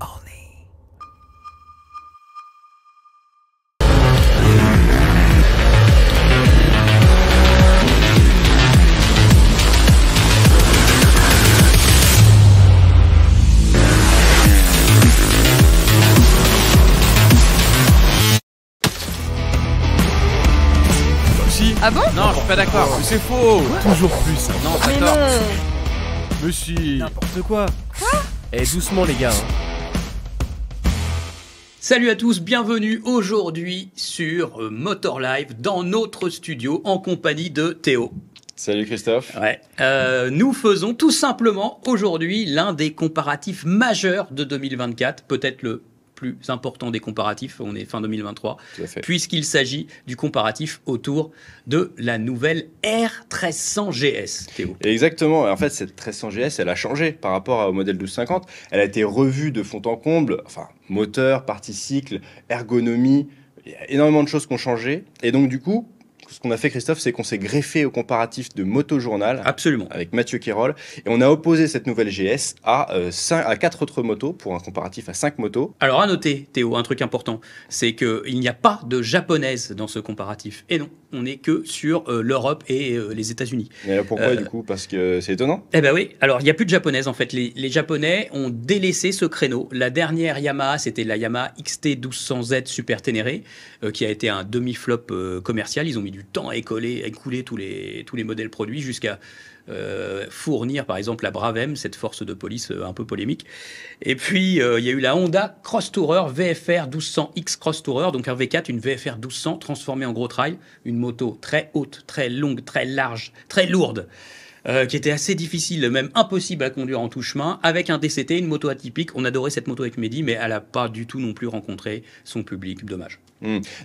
Only. Si. Ah bon Non, je suis pas d'accord. C'est faux. Toujours plus. Non, Mais d'accord. Mais si. N'importe quoi. Eh, doucement, les gars. hein. Salut à tous, bienvenue aujourd'hui sur euh, Motor Live dans notre studio en compagnie de Théo. Salut Christophe. Ouais. Euh, nous faisons tout simplement aujourd'hui l'un des comparatifs majeurs de 2024, peut-être le plus important des comparatifs, on est fin 2023, Tout à fait. puisqu'il s'agit du comparatif autour de la nouvelle R1300 GS, Théo. Exactement. En fait, cette 1300 GS, elle a changé par rapport au modèle 1250. Elle a été revue de fond en comble. Enfin, moteur, partie cycle, ergonomie. Il y a énormément de choses qui ont changé. Et donc, du coup, ce qu'on a fait, Christophe, c'est qu'on s'est greffé au comparatif de Moto Journal Absolument. avec Mathieu Kérol. Et on a opposé cette nouvelle GS à, euh, à quatre autres motos pour un comparatif à 5 motos. Alors à noter, Théo, un truc important, c'est qu'il n'y a pas de japonaise dans ce comparatif. Et non, on n'est que sur euh, l'Europe et euh, les États-Unis. Pourquoi, Euh, du coup? Parce que c'est étonnant. Eh ben oui, alors il n'y a plus de japonaise en fait. Les, les japonais ont délaissé ce créneau. La dernière Yamaha, c'était la Yamaha XT 1200Z Super Ténéré, qui a été un demi-flop commercial. Ils ont mis du temps à écouler tous les, modèles produits jusqu'à euh, fournir par exemple la Bravem, cette force de police euh, un peu polémique. Et puis euh, il y a eu la Honda Cross Tourer VFR 1200X Cross Tourer, donc un V4, une VFR 1200 transformée en gros trail, une moto très haute, très longue, très large, très lourde qui était assez difficile, même impossible à conduire en tout chemin, avec un DCT, une moto atypique. On adorait cette moto avec Mehdi, mais elle n'a pas du tout non plus rencontré son public. Dommage.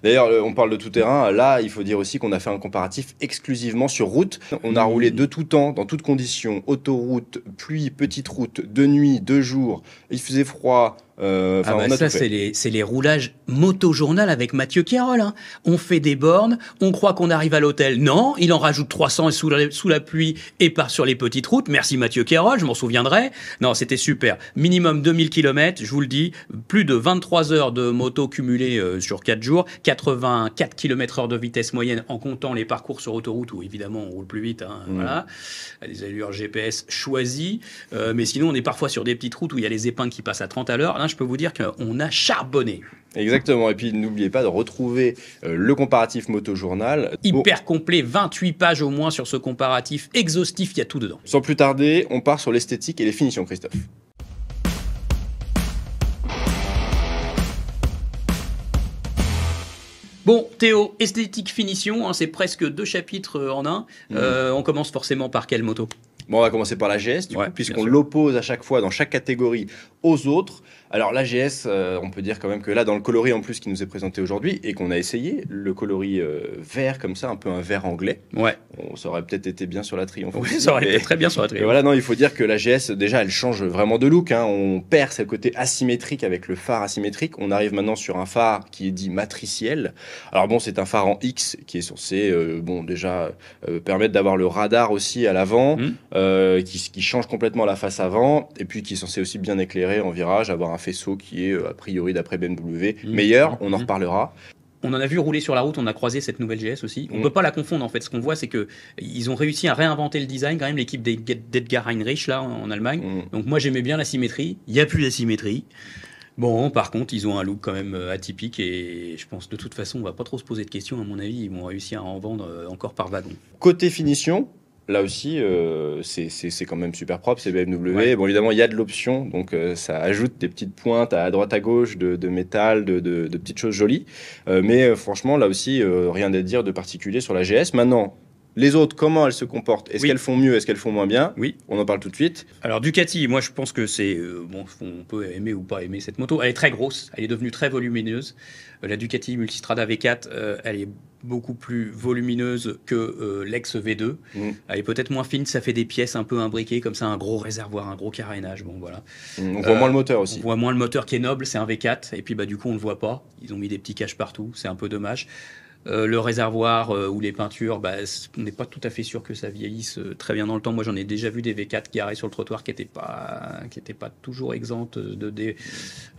D'ailleurs, euh, on parle de tout terrain. Là, il faut dire aussi qu'on a fait un comparatif exclusivement sur route. On a Mmh. roulé de tout temps, dans toutes conditions, autoroute, pluie, petite route, de nuit, de jour. Il faisait froid. Euh, Ah bah on a ça, c'est les, les roulages moto-journal avec Mathieu Kérol. hein. On fait des bornes, on croit qu'on arrive à l'hôtel. Non, il en rajoute 300 sous la, sous la pluie et part sur les petites routes. Merci Mathieu Kérol, je m'en souviendrai. Non, c'était super. Minimum 2000 km, je vous le dis. Plus de 23 heures de moto cumulées euh, sur 4 jours. 84 km heure de vitesse moyenne en comptant les parcours sur autoroute où évidemment on roule plus vite. hein, Mhm. Voilà. Les allures GPS choisies. Euh, mais sinon, on est parfois sur des petites routes où il y a les épingles qui passent à 30 à l'heure. Là, je peux vous dire qu'on a charbonné. Exactement. Et puis, n'oubliez pas de retrouver euh, le comparatif Moto Journal. Hyper complet, 28 pages au moins sur ce comparatif exhaustif, il y a tout dedans. Sans plus tarder, on part sur l'esthétique et les finitions, Christophe. Bon, Théo, esthétique finition, hein, c'est presque deux chapitres euh, en un. Mhm. Euh, on commence forcément par quelle moto? Bon, on va commencer par la GS, du Ouais, coup, puisqu'on l'oppose à chaque fois dans chaque catégorie aux autres. Alors, la GS, euh, on peut dire quand même que là, dans le coloris en plus qui nous est présenté aujourd'hui et qu'on a essayé, le coloris euh, vert comme ça, un peu un vert anglais, Ouais, on, ça aurait peut-être été bien sur la triomphe. oui, ça aurait mais- été très bien sur la trilogie. voilà, non, il faut dire que la GS, déjà, elle change vraiment de look. hein. On perd ce côté asymétrique avec le phare asymétrique. On arrive maintenant sur un phare qui est dit matriciel. Alors bon, c'est un phare en X qui est censé, euh, bon, déjà euh, permettre d'avoir le radar aussi à l'avant, Mhm. Euh, qui, qui change complètement la face avant, et puis qui est censé aussi bien éclairer en virage, avoir un faisceau qui est euh, a priori d'après BMW Mhm. meilleur. On en Mhm. reparlera. On en a vu rouler sur la route, on a croisé cette nouvelle GS aussi. On Mm. peut pas la confondre en fait. Ce qu'on voit, c'est que ils ont réussi à réinventer le design quand même, l'équipe d'Ed- d'Edgar Heinrich là en Allemagne. Mhm. Donc moi j'aimais bien la symétrie. Il y a plus d'asymétrie. Bon, par contre, ils ont un look quand même euh, atypique et je pense de toute façon, on va pas trop se poser de questions à mon avis. Ils vont réussir à en vendre encore par wagon. Côté finition, là aussi, euh, c'est- quand même super propre, c'est BMW. Ouais. Bon, évidemment, il y a de l'option, donc euh, ça ajoute des petites pointes à droite à gauche de, de métal, de, de- de petites choses jolies. Euh, mais franchement, là aussi, rien à dire de particulier sur la GS. Maintenant, les autres, comment elles se comportent? Est-ce Oui. qu'elles font mieux? Est-ce qu'elles font moins bien? Oui. On en parle tout de suite. Alors Ducati, moi je pense que c'est euh, bon, on peut aimer ou pas aimer cette moto. Elle est très grosse, elle est devenue très volumineuse. Euh, la Ducati Multistrada V4, euh, elle est beaucoup plus volumineuse que euh, l'ex V2. Mm. Elle est peut-être moins fine, ça fait des pièces un peu imbriquées comme ça, un gros réservoir, un gros carénage. Bon voilà. On voit Euh, moins le moteur On aussi. voit moins le moteur qui est noble, c'est un V4, et puis bah du coup on le voit pas. Ils ont mis des petits caches partout, c'est un peu dommage. Euh, le réservoir euh, ou les peintures, bah, on n'est pas tout à fait sûr que ça vieillisse euh, très bien dans le temps. Moi, j'en ai déjà vu des V4 garés sur le trottoir qui n'étaient pas, qui étaient pas toujours exemptes de, des-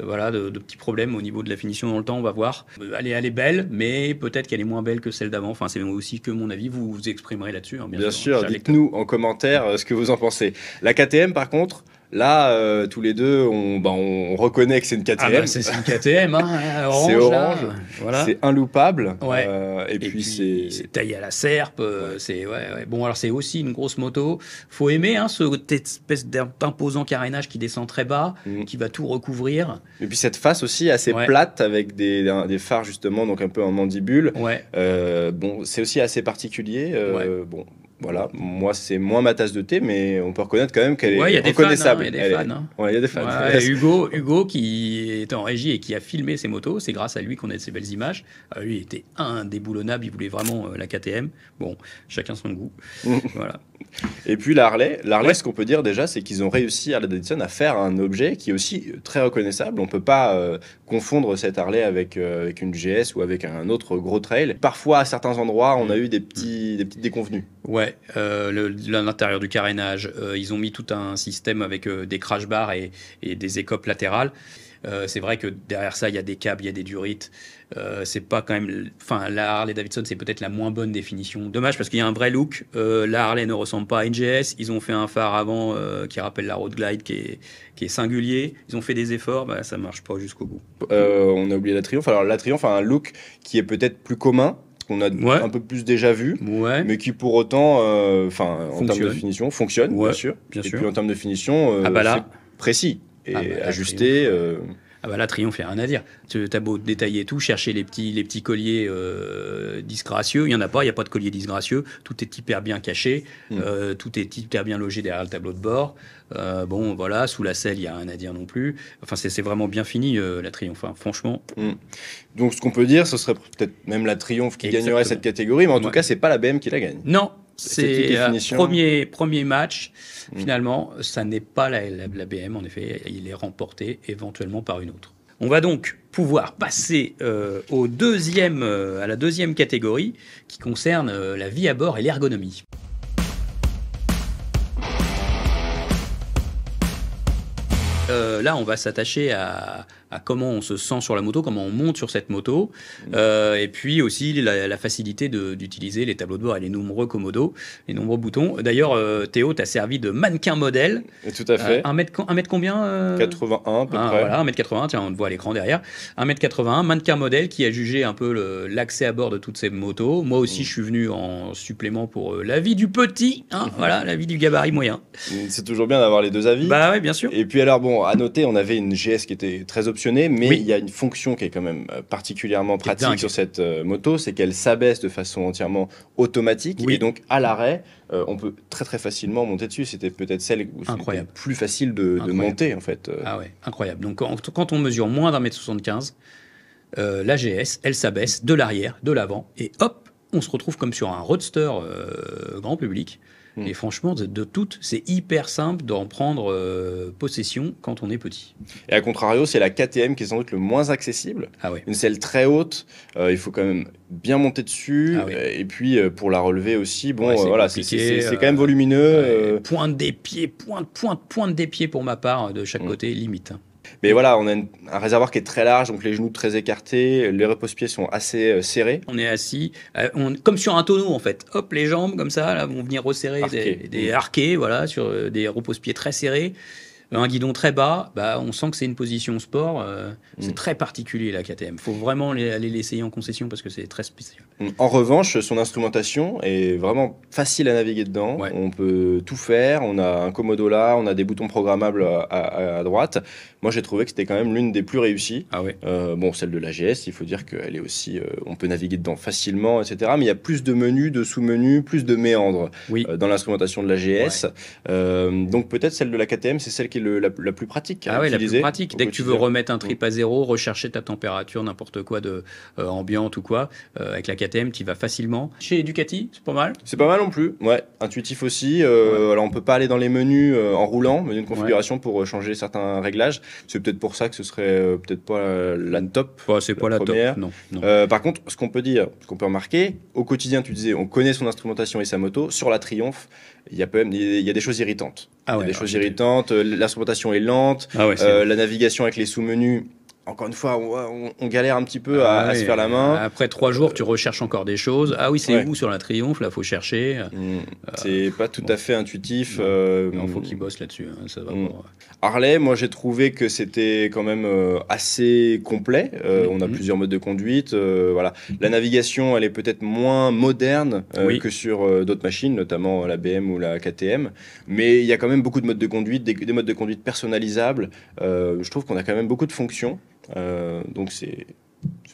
voilà, de, de petits problèmes au niveau de la finition dans le temps. On va voir. Elle est, elle est belle, mais peut-être qu'elle est moins belle que celle d'avant. Enfin, c'est aussi que mon avis. Vous vous exprimerez là-dessus. hein, Bien sûr, Cher dites-nous en commentaire ce que vous en pensez. La KTM, par contre, là, euh, tous les deux, on, bah, on reconnaît que c'est une KTM. Ah bah, c'est une KTM, hein, orange, C'est orange. Voilà. C'est inloupable. Ouais. Euh, et, Et puis, puis, c'est. taillé à la serpe. euh, C'est ouais, ouais. Bon, alors c'est aussi une grosse moto. Faut aimer hein, ce cette espèce d'imposant carénage qui descend très bas, Mhm. qui va tout recouvrir. Et puis cette face aussi assez plate avec des, phares justement, donc un peu en mandibule. Ouais. Bon, c'est aussi assez particulier. Bon, voilà. Moi, c'est moins ma tasse de thé, mais on peut reconnaître quand même qu'elle Ouais, il est hein, reconnaissable. Il y a des fans. hein. Ouais, il y a des fans. Ouais, Hugo, Hugo, qui est en régie et qui a filmé ses motos, c'est grâce à lui qu'on a ces belles images. Euh, lui, il était indéboulonnable, il voulait vraiment euh, la KTM. Bon, chacun son goût. voilà. Et puis la Harley, la Harley, ce qu'on peut dire déjà, c'est qu'ils ont réussi à la Davidson à faire un objet qui est aussi très reconnaissable. On peut pas euh, confondre cette Harley avec, euh, avec une GS ou avec un autre gros trail. Parfois, à certains endroits, on a eu des petits, des petites déconvenues. Ouais, euh, l'intérieur du carénage, euh, ils ont mis tout un système avec euh, des crash bars et, des écopes latérales. Euh, c'est vrai que derrière ça, il y a des câbles, il y a des durites. C'est pas quand même. Enfin, la Harley Davidson, c'est peut-être la moins bonne définition. Dommage parce qu'il y a un vrai look. La Harley ne ressemble pas à une GS. Ils ont fait un phare avant qui rappelle la Road Glide, qui est, singulier. Ils ont fait des efforts, bah, ça marche pas jusqu'au bout. On a oublié la Triumph. Alors la Triumph a un look qui est peut-être plus commun, qu'on a Ouais. un peu plus déjà vu. Ouais, Mais qui pour autant, euh, enfin, en termes de finition, fonctionne, Ouais, bien sûr. bien et sûr. puis en termes de finition, euh, Ah bah là. précis et Ah bah là, ajusté. euh, Ah bah là, Triomphe, il n'y a rien à dire. Tu as beau détailler tout, chercher les petits, les petits colliers euh, disgracieux, il n'y en a pas, il n'y a pas de collier disgracieux, tout est hyper bien caché, Mm. euh, tout est hyper bien logé derrière le tableau de bord. Euh, bon, voilà, sous la selle, il n'y a rien à dire non plus. Enfin, c'est c'est vraiment bien fini, la Triomphe, hein, franchement. Donc ce qu'on peut dire, ce serait peut-être même la Triumph qui Exactement. gagnerait cette catégorie, mais en tout cas, c'est pas la BM qui la gagne. Non, c'est euh, premier, premier match. Mm. Finalement, ça n'est pas la, la- la BM, en effet. Il est remporté éventuellement par une autre. On va donc pouvoir passer euh, au deuxième, euh, à la deuxième catégorie qui concerne euh, la vie à bord et l'ergonomie. Là, on va s'attacher à, à comment on se sent sur la moto, comment on monte sur cette moto, euh, et puis aussi la, la facilité d'utiliser les tableaux de bord et les nombreux commodos, les nombreux boutons. D'ailleurs, euh, Théo, t'as servi de mannequin modèle. Et tout à fait. Euh, un, mètre, un mètre combien euh 81 à peu ah, près. voilà, 1m80, tiens, on le voit à l'écran derrière. 1m81, mannequin modèle qui a jugé un peu l'accès à bord de toutes ces motos. Moi aussi, Mm. je suis venu en supplément pour la vie du petit, hein, voilà, la vie du gabarit moyen. C'est toujours bien d'avoir les deux avis. Bah ouais, bien sûr. Et puis alors bon, à noter, on avait une GS qui était très mais Oui. il y a une fonction qui est quand même euh, particulièrement pratique sur cette euh, moto, c'est qu'elle s'abaisse de façon entièrement automatique, Oui. et donc à l'arrêt, euh, on peut très très facilement monter dessus. C'était peut-être celle où c'était plus facile de, monter en fait. Ah ouais, incroyable. Donc quand, on mesure moins d'un mètre 75, euh, la GS, elle s'abaisse de l'arrière, de l'avant, et hop, on se retrouve comme sur un roadster grand public. Et franchement, de, de toutes, c'est hyper simple d'en prendre euh, possession quand on est petit. Et à contrario, c'est la KTM qui est sans doute le moins accessible. Ah ouais. Une selle très haute, euh, il faut quand même bien monter dessus, Ah oui. euh, et puis euh, pour la relever aussi, bon, Ouais, c'est voilà, c'est quand même volumineux. Ouais, Pointe des pieds, pointe, pointe, pointe des pieds pour ma part, de chaque Mm. côté, limite. Mais voilà, on a une- un réservoir qui est très large, donc les genoux très écartés, les repose-pieds sont assez euh, serrés. On est assis, euh, on, comme sur un tonneau en fait. Hop, les jambes comme ça, là, vont venir resserrer des, des arqués, voilà, sur euh, des repose-pieds très serrés. Un guidon très bas, bah, on sent que c'est une position sport. C'est Mm. très particulier la KTM. faut vraiment aller l'essayer en concession parce que c'est très spécial. En revanche, son instrumentation est vraiment facile à naviguer dedans. Ouais. On peut tout faire. On a un commodo là, on a des boutons programmables à, à- à droite. Moi, j'ai trouvé que c'était quand même l'une des plus réussies. Ah ouais. Euh, bon, celle de la GS, il faut dire qu'elle est aussi, euh, on peut naviguer dedans facilement, etc. Mais il y a plus de menus, de sous-menus, plus de méandres Oui. euh, dans l'instrumentation de la GS. Donc peut-être celle de la KTM, c'est celle qui est le- la, la plus pratique. Ah ouais, la plus pratique. Dès que tu veux remettre un trip à zéro, rechercher ta température, n'importe quoi de ambiante ou quoi, avec la KTM, tu vas facilement. Chez Ducati, c'est pas mal. C'est pas mal non plus, ouais, intuitif aussi. euh, Alors on peut pas aller dans les menus euh, en roulant, menu de configuration pour euh, changer certains réglages. C'est peut-être pour ça que ce serait euh, peut-être pas la top. Bah, c'est pas la première. top. Non, non. Par contre, ce qu'on peut dire, ce qu'on peut remarquer, au quotidien, tu disais, on connaît son instrumentation et sa moto. Sur la Triumph, il y a quand même il y a des choses irritantes. ah il y ouais, a des choses irritantes. L'instrumentation est lente. Ah ouais, la navigation avec les sous-menus. Encore une fois, on, galère un petit peu à, Ah à se faire la main. Après trois jours, tu recherches encore des choses. Ah oui, c'est Ouais. où sur la Triomphe Là, faut chercher. Hmm, C'est pas tout bon. à fait intuitif. Non. euh, Il faut qu'ils bossent là-dessus. hein, ça va Mm. pas. Harley, moi j'ai trouvé que c'était quand même euh, assez complet. Euh, Mhm. On a plusieurs modes de conduite. euh, voilà, la navigation, elle est peut-être moins moderne euh, Oui. que sur euh, d'autres machines, notamment la BM ou la KTM. Mais il y a quand même beaucoup de modes de conduite, des, des modes de conduite personnalisables. Euh, je trouve qu'on a quand même beaucoup de fonctions. Euh, donc c'est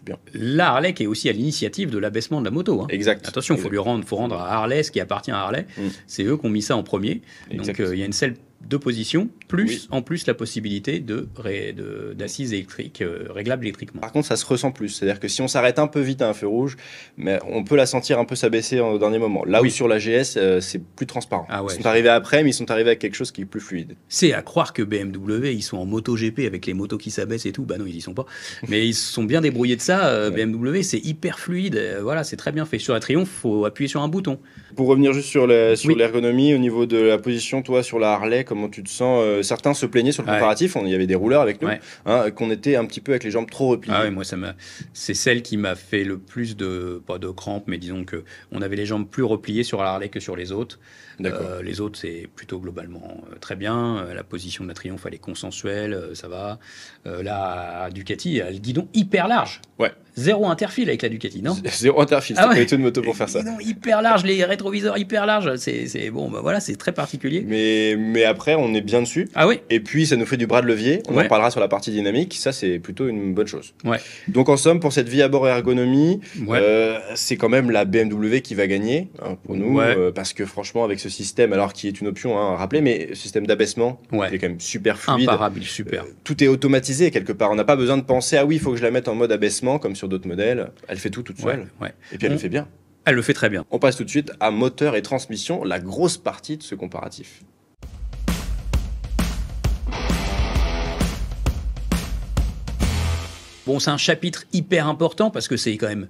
bien. La Harley qui est aussi à l'initiative de l'abaissement de la moto. hein. Exact. Attention, il faut lui rendre, faut rendre à Harley ce qui appartient à Harley. Mm. C'est eux qui ont mis ça en premier. Exact. Donc euh, il y a une selle de position, plus Oui. en plus la possibilité de d'assises électriques euh, réglables électriquement. Par contre, ça se ressent plus. C'est-à-dire que si on s'arrête un peu vite à un feu rouge, mais on peut la sentir un peu s'abaisser au dernier moment. Là Oui. où sur la GS, euh, c'est plus transparent. Ah ouais, ils sont arrivés après, mais ils sont arrivés avec quelque chose qui est plus fluide. C'est à croire que BMW, ils sont en moto GP avec les motos qui s'abaissent et tout. Bah non, ils y sont pas. Mais ils se sont bien débrouillés de ça. Euh, Ouais. BMW, c'est hyper fluide. Voilà, c'est très bien fait. Sur la Triumph, faut appuyer sur un bouton. Pour revenir juste sur sur Oui. l'ergonomie, au niveau de la position, toi, sur la Harley, comment tu te sens euh, Certains se plaignaient sur le comparatif, on, il y avait des rouleurs avec nous, Ouais. hein, qu'on était un petit peu avec les jambes trop repliées. Ah ouais, moi ça c'est celle qui m'a fait le plus de pas de crampes, mais disons que on avait les jambes plus repliées sur la Harley que sur les autres. Euh, les autres c'est plutôt globalement euh, très bien. Euh, la position de la Triomphe elle est consensuelle, ça va. Euh, là Ducati, elle a le guidon hyper large. Ouais. Zéro interfile avec la Ducati, non Zéro interfile, Ah c'est ouais. pas du tout une moto pour faire ça. Guidon hyper large, les rétroviseurs hyper larges. C'est, bon, bah voilà, c'est très particulier. Mais, mais après, on est bien dessus. Ah oui. Et puis, ça nous fait du bras de levier. On Ouais. en parlera sur la partie dynamique. Ça, c'est plutôt une bonne chose. Ouais. Donc, en somme, pour cette vie à bord et ergonomie, Ouais. euh, c'est quand même la BMW qui va gagner hein, pour nous. Ouais. euh, parce que franchement, avec ce système, alors qui est une option hein, à rappeler, mais système d'abaissement, Ouais. est quand même super fluide. Imparable, super. Euh, Tout est automatisé quelque part. On n'a pas besoin de penser, ah oui, il faut que je la mette en mode abaissement, comme sur d'autres modèles. Elle fait tout toute seule. ouais. Et puis, elle On- le fait bien. Elle le fait très bien. On passe tout de suite à moteur et transmission, la grosse partie de ce comparatif. Bon, c'est un chapitre hyper important parce que c'est quand même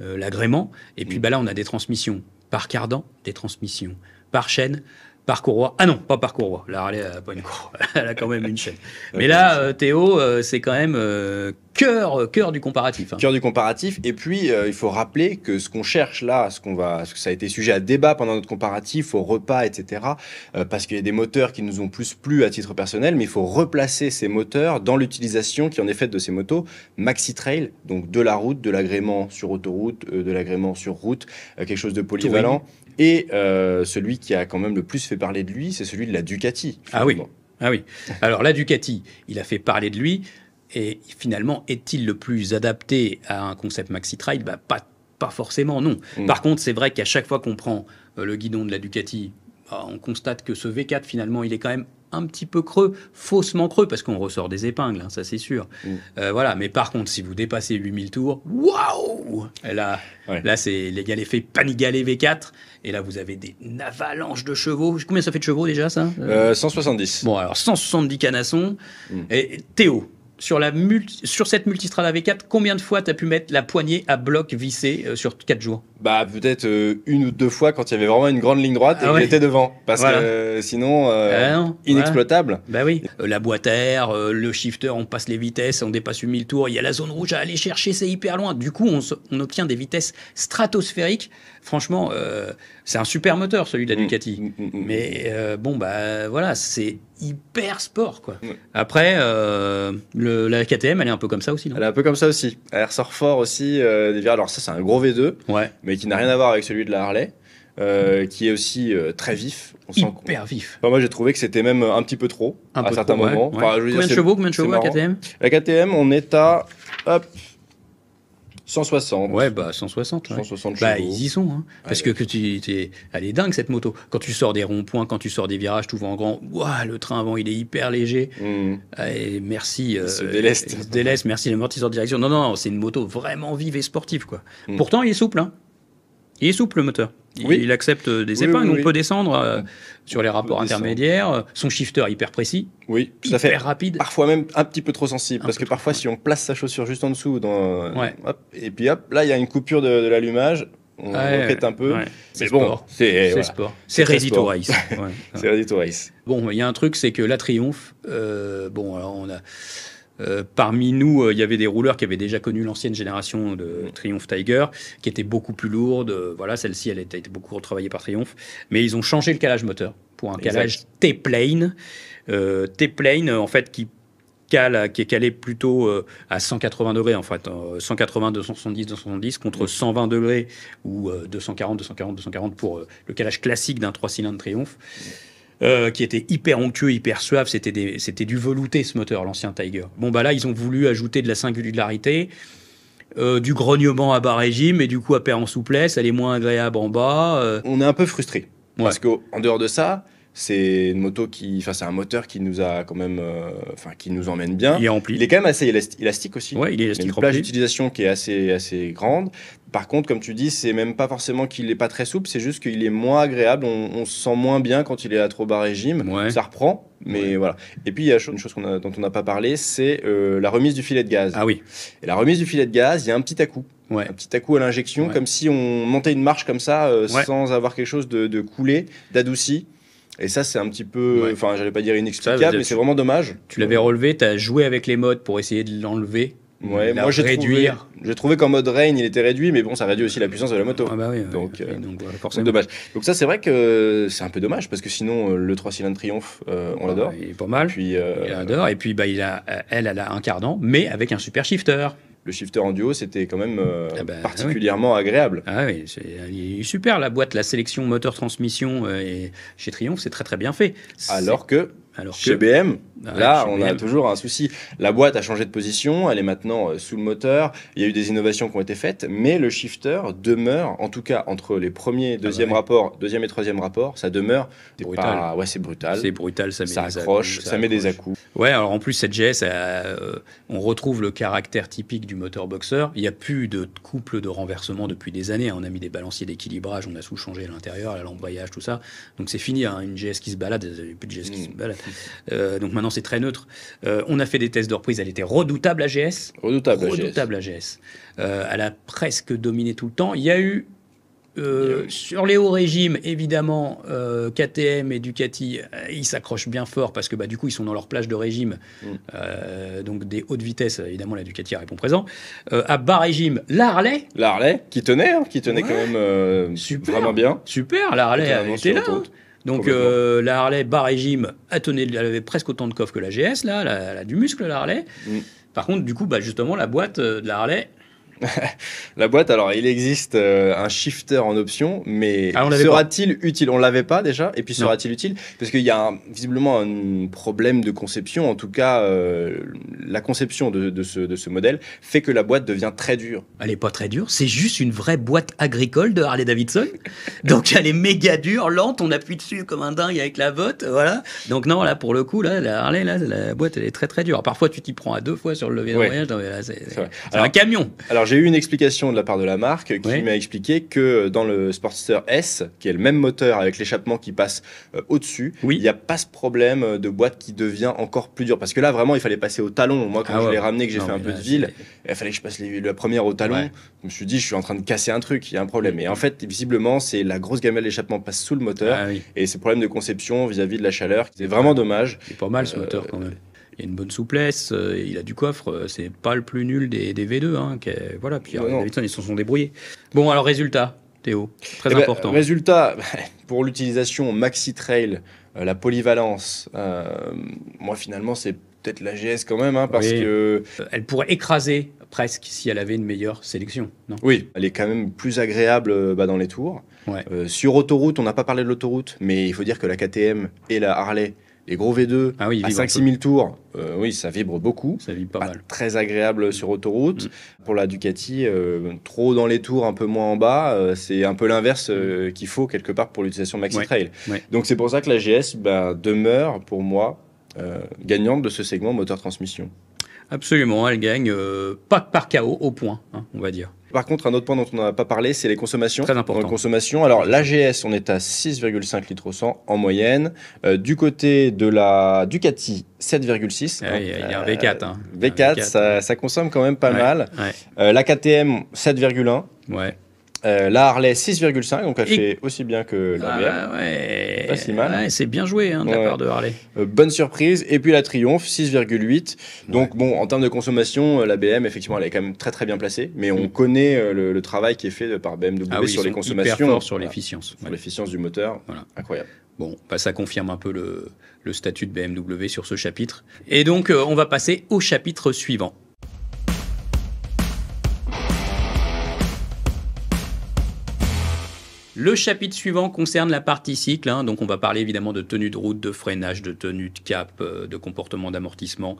euh, l'agrément. Et puis Mm. bah là, on a des transmissions par cardan, des transmissions par chaîne, par courroie. Ah non, pas par courroie. La Harley n'a pas une courroie. Elle a quand même une chaîne. Mais là, euh, Théo, euh, c'est quand même euh, cœur, cœur du comparatif. hein. Cœur du comparatif. Et puis, euh, il faut rappeler que ce qu'on cherche là, ce qu'on va, ce que ça a été sujet à débat pendant notre comparatif, au repas, etc. euh, parce qu'il y a des moteurs qui nous ont plus plu à titre personnel, mais il faut replacer ces moteurs dans l'utilisation qui en est faite de ces motos Maxi Trail, donc de la route, de l'agrément sur autoroute, euh, de l'agrément sur route, euh, quelque chose de polyvalent. Et euh, celui qui a quand même le plus fait parler de lui, c'est celui de la Ducati. Ah oui. Ah oui. Alors la Ducati, il a fait parler de lui. Et finalement, est-il le plus adapté à un concept maxi trail? Bah, pas, pas forcément, non. Mm. Par contre, c'est vrai qu'à chaque fois qu'on prend euh, le guidon de la Ducati, bah, on constate que ce V4, finalement, il est quand même un petit peu creux, faussement creux, parce qu'on ressort des épingles, hein, ça c'est sûr. Mm. Euh, voilà. Mais par contre, si vous dépassez 8000 tours, waouh Là, Ouais. là c'est les gars l'effet Panigale V4. Et là, vous avez des avalanches de chevaux. Combien ça fait de chevaux déjà, ça Euh, 170. Bon, alors 170 canassons. Mm. Et Théo, sur, la multi- sur cette multistrada V4, combien de fois tu as pu mettre la poignée à bloc vissé euh, sur 4 jours? Bah peut-être euh, une ou deux fois quand il y avait vraiment une grande ligne droite et Ah ouais. j'étais devant. Parce Voilà. que euh, sinon, euh, Ah non, voilà. inexploitable. Bah oui. La boîte à air, le shifter, on passe les vitesses, on dépasse 8000 tours, il y a la zone rouge à aller chercher, c'est hyper loin. Du coup, on, obtient des vitesses stratosphériques. Franchement, c'est un super moteur, celui de la Mm, Ducati. mm, mm. Mais bon, bah voilà, c'est hyper sport, quoi. Ouais. Après, euh, le- la KTM, elle est un peu comme ça aussi, non? Elle est un peu comme ça aussi. Elle ressort fort aussi. euh, des virages. Alors ça, c'est un gros V2, Ouais. mais qui n'a rien à voir avec celui de la Harley, euh, qui est aussi euh, très vif. On sent Hyper vif. Enfin, moi, j'ai trouvé que c'était même un petit peu trop Un à peu certains trop, moments. ouais. Enfin, je veux dire, combien de chevaux, combien de chevaux marrant. KTM La KTM, on est à hop, 160. Ouais, bah 160. ouais. 160 Bah, chevaux. ils y sont, hein. parce que, que tu, t'es- elle est dingue cette moto. Quand tu sors des ronds-points, quand tu sors des virages, tout va en grand. Ouah, le train avant, il est hyper léger. Hmm. Et merci. euh, se déleste. il se déleste, merci l'amortisseur de direction. Non, non, c'est une moto vraiment vive et sportive, quoi. Mm. Pourtant, il est souple, hein. Il est souple, le moteur. Il, Oui. il accepte des Oui, épingles, oui, on peut descendre euh, sur les rapports intermédiaires. Son shifter hyper précis, Oui, tout hyper à fait. rapide. Parfois même un petit peu trop sensible, Un parce que parfois si on place sa chaussure juste en dessous, dans, Ouais. hop, et puis hop, là il y a une coupure de, de l'allumage, on Ouais, un peu, mais C'est bon, c'est voilà, sport. C'est ready to sport. race. Ouais. c'est ready to race. Bon, il y a un truc, c'est que la Triomphe, euh, bon, alors on a. euh, parmi nous, euh, il y avait des rouleurs qui avaient déjà connu l'ancienne génération de Triumph Tiger, qui était beaucoup plus lourde. Euh, voilà, celle-ci, elle a été beaucoup retravaillée par Triumph. Mais ils ont changé le calage moteur pour un Exact. calage T-plane. T-plane, en fait, qui cale, qui est calé plutôt à 180 degrés, en fait, euh, 180, 270, 270 contre 120 degrés ou euh, 240, 240, 240 pour le calage classique d'un 3 cylindres Triumph. Euh, qui était hyper onctueux, hyper suave, c'était des- c'était du velouté ce moteur, l'ancien Tiger. Bon bah là ils ont voulu ajouter de la singularité, euh, du grognement à bas régime et du coup à perd en souplesse, elle est moins agréable en bas. euh, On est un peu frustré, Ouais. parce qu'en dehors de ça, c'est une moto qui, enfin c'est un moteur qui nous a quand même, euh, enfin qui nous emmène bien. il est rempli. Il est quand même assez élasti- élastique aussi. Ouais, il est Il y a élastique une plage d'utilisation qui est assez, assez grande. Par contre, comme tu dis, c'est même pas forcément qu'il est pas très souple, c'est juste qu'il est moins agréable. On, on se sent moins bien quand il est à trop bas régime. Ouais. Ça reprend, mais Ouais. voilà. Et puis, il y a une chose a- dont on n'a pas parlé, c'est euh, la remise du filet de gaz. Ah oui, Et la remise du filet de gaz, il y a un petit à-coup. ouais. Un petit à-coup à l'injection, comme si on montait une marche comme ça, euh, sans avoir quelque chose de, de coulé, d'adouci. Et ça, c'est un petit peu, Ouais. enfin, j'allais pas dire inexplicable, mais c'est vraiment dommage. Tu l'avais relevé, tu as joué avec les modes pour essayer de l'enlever, Ouais, la moi j'ai trouvé, j'ai trouvé qu'en mode rain il était réduit, mais bon, ça réduit aussi la puissance de la moto. Ah bah oui, Donc, euh, donc voilà, forcément. dommage. Donc ça, c'est vrai que c'est un peu dommage parce que sinon euh, le 3 cylindres Triumph, euh, on l'adore. Il est pas mal. Puis euh, Il adore. Et puis, bah, il a, elle, elle a un cardan, mais avec un super shifter. Le shifter en duo, c'était quand même euh, Ah bah, particulièrement agréable. Ah oui, c'est il est super la boîte, la sélection moteur-transmission euh, et chez Triumph, c'est très très bien fait. Alors que alors que chez BM, Ah, là, on a toujours un souci. La boîte a changé de position, elle est maintenant euh, sous le moteur. Il y a eu des innovations qui ont été faites, mais le shifter demeure, en tout cas entre les premiers, deuxième Ah ouais. rapport, deuxième et troisième rapport, ça demeure. C'est pas- brutal. Ouais, c'est brutal. c'est brutal, ça met Ça des accroche, ça met des à-coups. Ouais, alors en plus cette GS, euh, on retrouve le caractère typique du moteur boxer. Il n'y a plus de couple de renversement depuis des années. On a mis des balanciers d'équilibrage, on a sous-changé à l'intérieur, l'embrayage, tout ça. Donc c'est fini, hein, une GS qui se balade, il n'y a plus de GS qui Mm. se balade. Euh, donc maintenant c'est très neutre. Euh, on a fait des tests de reprise, elle était redoutable la GS. Redoutable, redoutable la GS. Euh, elle a presque dominé tout le temps. Il y a eu euh, sur les hauts régimes, évidemment, euh, KTM et Ducati, euh, ils s'accrochent bien fort parce que bah, du coup, ils sont dans leur plage de régime. Mm. Donc des hautes vitesses, évidemment, la Ducati répond présent. À bas régime, la Harley, La Harley, qui tenait, hein, qui tenait Ouais. quand même Super. vraiment bien. super, la Harley était là. hein. Donc euh, la Harley bas régime, elle, tenait- elle avait presque autant de coffre que la GS, là, elle a, elle a du muscle, la Harley. Mm. Par contre, du coup, bah, justement, la boîte euh, de la Harley, La boîte, alors il existe euh, un shifter en option, mais Ah, sera-t-il utile? On l'avait pas déjà, et puis sera-t-il utile? Parce qu'il y a un- visiblement un problème de conception, en tout cas euh, la conception de, de ce, de ce modèle fait que la boîte devient très dure. Elle est pas très dure, c'est juste une vraie boîte agricole de Harley Davidson. Donc elle est méga dure, lente, on appuie dessus comme un dingue avec la vote, voilà. Donc non, là pour le coup, là, la Harley, là, la boîte elle est très très dure. Parfois tu t'y prends à deux fois sur le levier Ouais. mais là, c'est un camion. Alors j'ai eu une explication de la part de la marque qui m'a expliqué que dans le Sportster S, qui est le même moteur avec l'échappement qui passe euh, au-dessus, Oui. il n'y a pas ce problème euh, de boîte qui devient encore plus dur. Parce que là vraiment il fallait passer au talon. Moi quand Ah je ouais. l'ai ramené, que j'ai fait un peu là, de ville, c'est- il fallait que je passe les- la première au talon. Ouais. Je me suis dit je suis en train de casser un truc, il y a un problème. Et en fait visiblement c'est la grosse gamelle d'échappement passe sous le moteur. Ah oui, Et c'est problème de conception vis-à-vis de la chaleur. C'est vraiment dommage. il est pas mal ce Euh, moteur quand même. Il a une bonne souplesse, euh, il a du coffre, euh, c'est pas le plus nul des, des V2. Hein, est- voilà, puis non. Davidson, ils se sont débrouillés. Bon, alors résultat, Théo, très Eh ben, important. résultat, pour l'utilisation maxi trail, euh, la polyvalence, euh, moi finalement c'est peut-être la GS quand même, hein, parce Oui. que Elle pourrait écraser presque si elle avait une meilleure sélection, non? Oui, elle est quand même plus agréable bah, dans les tours. Ouais. Euh, sur autoroute, on n'a pas parlé de l'autoroute, mais il faut dire que la KTM et la Harley les gros V2 Ah oui, à vibre un 5-6 000 tours, euh, oui, ça vibre beaucoup. Ça vibre pas Pas mal. très agréable sur autoroute. Mm. Pour la Ducati, euh, trop dans les tours, un peu moins en bas, euh, c'est un peu l'inverse qu'il faut quelque part pour l'utilisation Maxi Ouais. Trail. Ouais. Donc c'est pour ça que la GS bah, demeure pour moi gagnante de ce segment moteur-transmission. Absolument, elle gagne euh, pas par KO, au point, hein, on va dire. Par contre, un autre point dont on n'a pas parlé, c'est les consommations. Très important. Consommations, alors l'AGS, on est à 6,5 litres au 100 en moyenne. Euh, du côté de la Ducati, 7,6. Ah, il y a- il y a un V4, hein. V4, Un V4, ça, ça consomme quand même pas Ouais, mal. Ouais, Euh, la KTM, 7,1. ouais. Euh, la Harley, 6,5. Donc elle Et- fait aussi bien que la. Ah, ouais. Pas si mal. Ouais, c'est bien joué hein, de la part de Harley. Euh, bonne surprise. Et puis la Triumph, 6,8. Donc bon, en termes de consommation, euh, la BM, effectivement, elle est quand même très très bien placée. Mais on Mm. connaît le, le travail qui est fait par BMW Ah oui, sur les consommations. hyper forts sur Voilà, l'efficience. sur l'efficience du moteur. Voilà. Incroyable. Bon, bah, ça confirme un peu le, le statut de BMW sur ce chapitre. Et donc, euh, on va passer au chapitre suivant. Le chapitre suivant concerne la partie cycle. hein. donc, on va parler évidemment de tenue de route, de freinage, de tenue de cap, euh, de comportement d'amortissement.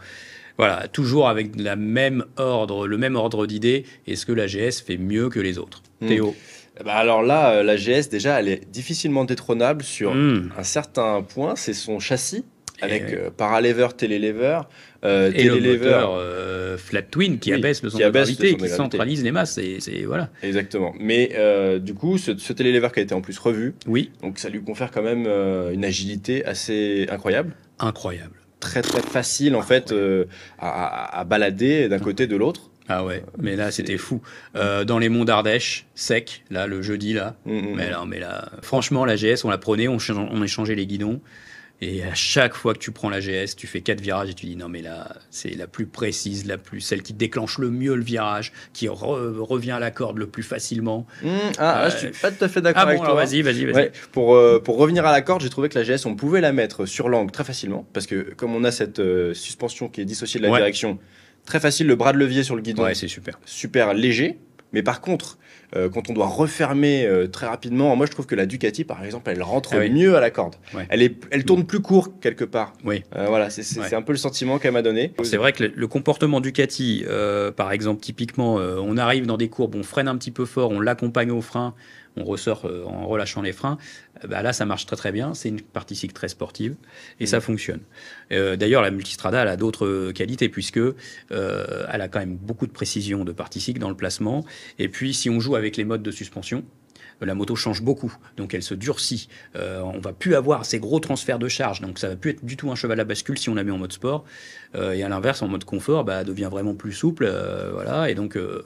Voilà, toujours avec la même ordre, le même ordre d'idées. Est-ce que la GS fait mieux que les autres? Mm. Théo Eh ben, alors là, euh, la GS, déjà, elle est difficilement détrônable sur Hmm. un certain point. C'est son châssis. Avec euh, paralever, télélever. Euh, Et le télélever, moteur euh, flat twin qui Oui, abaisse le centre de gravité, qui centralise les masses. Et c'est voilà. Exactement. Mais euh, du coup, ce, ce télélever qui a été en plus revu, Oui, donc ça lui confère quand même euh, une agilité assez incroyable. incroyable. Très très facile en fait euh, à, balader d'un côté de l'autre. Ah ouais, mais là c'était fou. Euh, dans les monts d'Ardèche, sec, là le jeudi là. Mm, mm, Mais là, mais là, franchement la GS, on la prenait, on échangeait les guidons. Et à chaque fois que tu prends la GS, tu fais quatre virages et tu dis non mais là c'est la plus précise, la plus celle qui déclenche le mieux le virage, qui re- revient à la corde le plus facilement. mm. Ah, Euh, je suis pas tout à fait d'accord Ah avec toi. vas-y, vas-y, vas-y. Ouais, pour, euh, pour revenir à la corde, j'ai trouvé que la GS, on pouvait la mettre sur l'angle très facilement, parce que comme on a cette euh, suspension qui est dissociée de la Ouais. direction, très facile, le bras de levier sur le guidon, Ouais, c'est super. super léger. Mais par contre, euh, quand on doit refermer euh, très rapidement, moi je trouve que la Ducati, par exemple, elle rentre Ah oui. mieux à la corde. Ouais. Elle, est, elle tourne plus court quelque part. Oui. Euh, voilà, c'est Ouais. un peu le sentiment qu'elle m'a donné. C'est vrai que le, le comportement Ducati, euh, par exemple, typiquement, euh, on arrive dans des courbes, on freine un petit peu fort, on l'accompagne au frein, on ressort euh, en relâchant les freins. Euh, bah là, ça marche très très bien. C'est une partie cycle très sportive et ça fonctionne. Euh, D'ailleurs, la Multistrada, elle a d'autres qualités puisque euh, elle a quand même beaucoup de précision de partie cycle dans le placement. Et puis, si on joue avec les modes de suspension, la moto change beaucoup, donc elle se durcit. Euh, on va plus avoir ces gros transferts de charge, donc ça va plus être du tout un cheval à bascule si on la met en mode sport. Euh, et à l'inverse, en mode confort, bah, elle devient vraiment plus souple, euh, voilà. Et donc euh,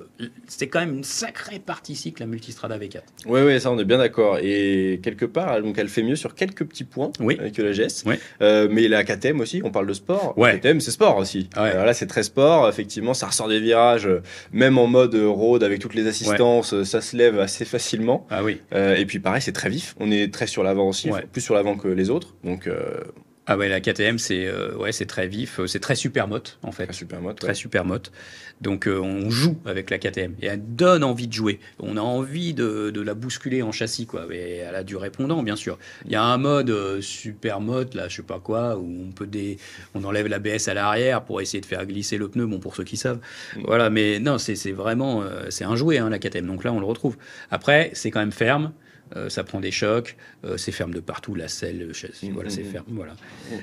c'est quand même une sacrée partie cycle la Multistrada V4. Oui, oui, ça on est bien d'accord. Et quelque part, donc elle fait mieux sur quelques petits points Oui. euh, que la GS. Oui. Euh, mais la KTM aussi, on parle de sport. Ouais. KTM, c'est sport aussi. Ouais. Euh, là, c'est très sport. Effectivement, ça ressort des virages, euh, même en mode euh, road avec toutes les assistances, euh, ça se lève assez facilement. Ah oui. Euh, et puis pareil, c'est très vif. On est très sur l'avant aussi, Ouais. plus sur l'avant que les autres. Donc, euh, Ah ouais, la KTM, c'est euh, ouais, c'est très vif, euh, c'est très super mote en fait. très super mode. très super mote. Donc euh, on joue avec la KTM et elle donne envie de jouer. On a envie de, de la bousculer en châssis quoi. Et elle a du répondant bien sûr. Il y a un mode euh, super mode là, je sais pas quoi, où on peut des, on enlève l'ABS à l'arrière pour essayer de faire glisser le pneu. Bon pour ceux qui savent. Mm. Voilà, mais non, c'est c'est vraiment euh, c'est un jouet hein, la KTM. Donc là on le retrouve. Après c'est quand même ferme. Euh, ça prend des chocs, euh, c'est ferme de partout, la selle, le châssis, voilà, c'est Mhm. ferme, voilà.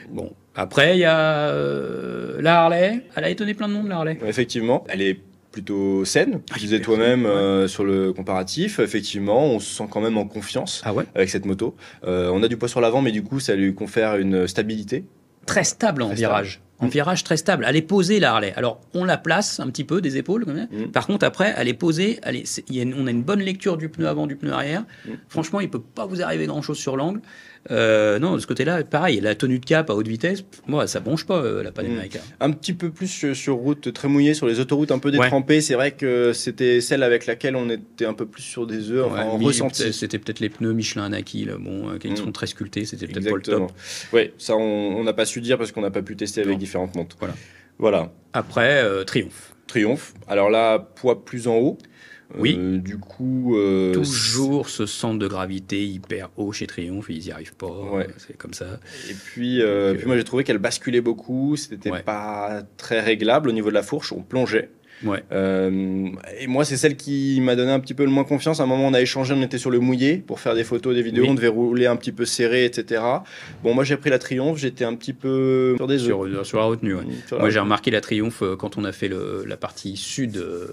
Bon. Après il y a euh, la Harley, elle a étonné plein de monde la Harley. Effectivement, elle est plutôt saine. Ah, Tu disais toi-même ouais. euh, sur le comparatif. Effectivement, on se sent quand même en confiance Ah ouais avec cette moto. Euh, on a du poids sur l'avant, mais du coup, ça lui confère une stabilité. très stable en Très virage. En virage très stable. Elle est posée la Harley. Alors on la place un petit peu des épaules. Comme ça. Mm. Par contre après elle est posée. Elle est, c'est- il y a une- on a une bonne lecture du pneu avant du pneu arrière. Mm. Franchement il peut pas vous arriver grand chose sur l'angle. Euh, non de ce côté-là pareil. La tenue de cap à haute vitesse. Moi ça bronche pas euh, la Panamérica. Un petit peu plus sur, sur route très mouillée, sur les autoroutes un peu Ouais. détrempées. C'est vrai que c'était celle avec laquelle on était un peu plus sur des œufs, enfin, Ouais, en mi- ressenti. C'était peut-être les pneus Michelin Anaki là, bon euh, qui Mm. sont très sculptés. C'était peut-être pas le top. Oui, ça, on on n'a pas su dire parce qu'on n'a pas pu tester avec Non. différentes montres. Voilà. Voilà. Après euh, Triomphe. Triomphe. Alors là, poids plus en haut. Oui. Euh, du coup, euh, Toujours ce centre de gravité hyper haut chez Triomphe, ils n'y arrivent pas, Ouais. c'est comme ça. Et puis, euh, puis moi j'ai trouvé qu'elle basculait beaucoup, c'était Ouais. pas très réglable au niveau de la fourche, on plongeait. Ouais. Euh, et moi c'est celle qui m'a donné un petit peu le moins confiance. À un moment on a échangé, on était sur le mouillé pour faire des photos, des vidéos, Oui. on devait rouler un petit peu serré, etc. Bon moi j'ai pris la Triomphe, j'étais un petit peu sur des. Sur, sur la retenue, ouais. Sur la- Moi, j'ai remarqué la Triomphe euh, quand on a fait le- la partie sud euh,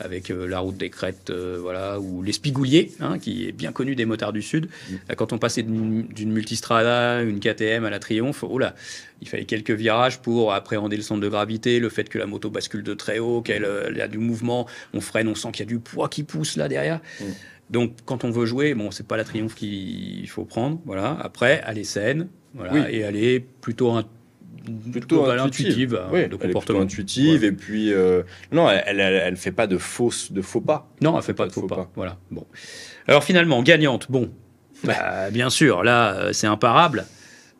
avec euh, la route des crêtes, voilà, ou l'Espigoulier, hein, qui est bien connu des motards du sud. Mm. Euh, Quand on passait d'une d'une multistrada, une KTM à la Triomphe, oh là, il fallait quelques virages pour appréhender le centre de gravité, le fait que la moto bascule de très haut, euh, elle a du mouvement, on freine, on sent qu'il y a du poids qui pousse là derrière. Mm. Donc, quand on veut jouer, bon, c'est pas la Triomphe qu'il faut prendre, voilà. Après, elle est saine, voilà, Oui. et elle est plutôt un plutôt intuitive, Oui, de elle est comportement. intuitive Ouais. et puis euh, non, elle, elle, elle fait pas de fausses, de faux pas. Non, elle fait pas Pas de faux faux pas. pas. Voilà. Bon. Alors finalement, gagnante. Bon, Bah, bien sûr, là, euh, c'est imparable.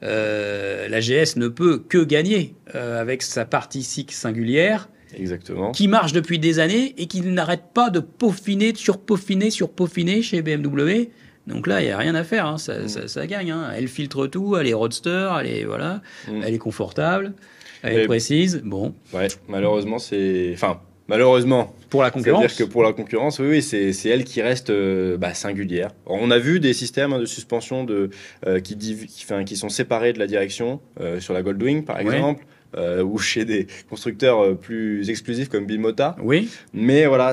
Euh, la GS ne peut que gagner euh, avec sa partie cycle singulière Exactement. qui marche depuis des années et qui n'arrête pas de peaufiner, de surpeaufiner, surpeaufiner chez BMW. Donc là, il n'y a rien à faire, hein, ça, Mm. ça- ça gagne. hein. Elle filtre tout, elle est roadster, elle est, voilà, Mm. elle est confortable, elle est précise. Bon, Ouais, malheureusement c'est, enfin malheureusement, pour la concurrence. C'est-à-dire que pour la concurrence, oui, oui c'est elle qui reste euh, bah, singulière. On a vu des systèmes hein, de suspension de, euh, qui, div- qui, sont séparés de la direction euh, sur la Goldwing, par exemple, ou chez des constructeurs euh, plus exclusifs comme Bimota. Oui, Mais voilà,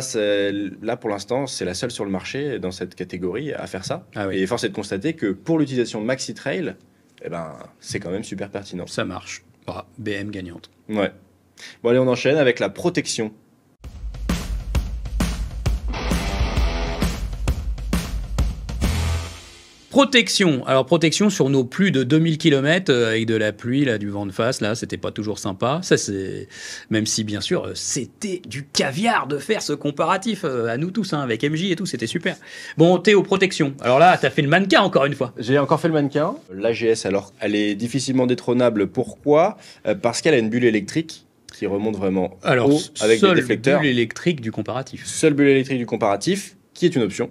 là pour l'instant, c'est la seule sur le marché dans cette catégorie à faire ça. ah oui, Et force est de constater que pour l'utilisation Maxi Trail, eh ben, c'est quand même super pertinent. ça marche. Ah, BM gagnante. Ouais. Bon, allez, on enchaîne avec la protection. Protection. Alors protection sur nos plus de 2000 km avec de la pluie, là, du vent de face, là, c'était pas toujours sympa. Ça c'est, même si bien sûr euh, c'était du caviar de faire ce comparatif euh, à nous tous, hein, avec MJ et tout, c'était super. Bon, Théo, protection. Alors là, t'as fait le mannequin encore une fois. J'ai encore fait le mannequin. L'AGS, alors, elle est difficilement détrônable. Pourquoi? Euh, Parce qu'elle a une bulle électrique qui remonte vraiment Alors haut avec des seule déflecteurs. bulle électrique du comparatif. Seule bulle électrique du comparatif, qui est une option,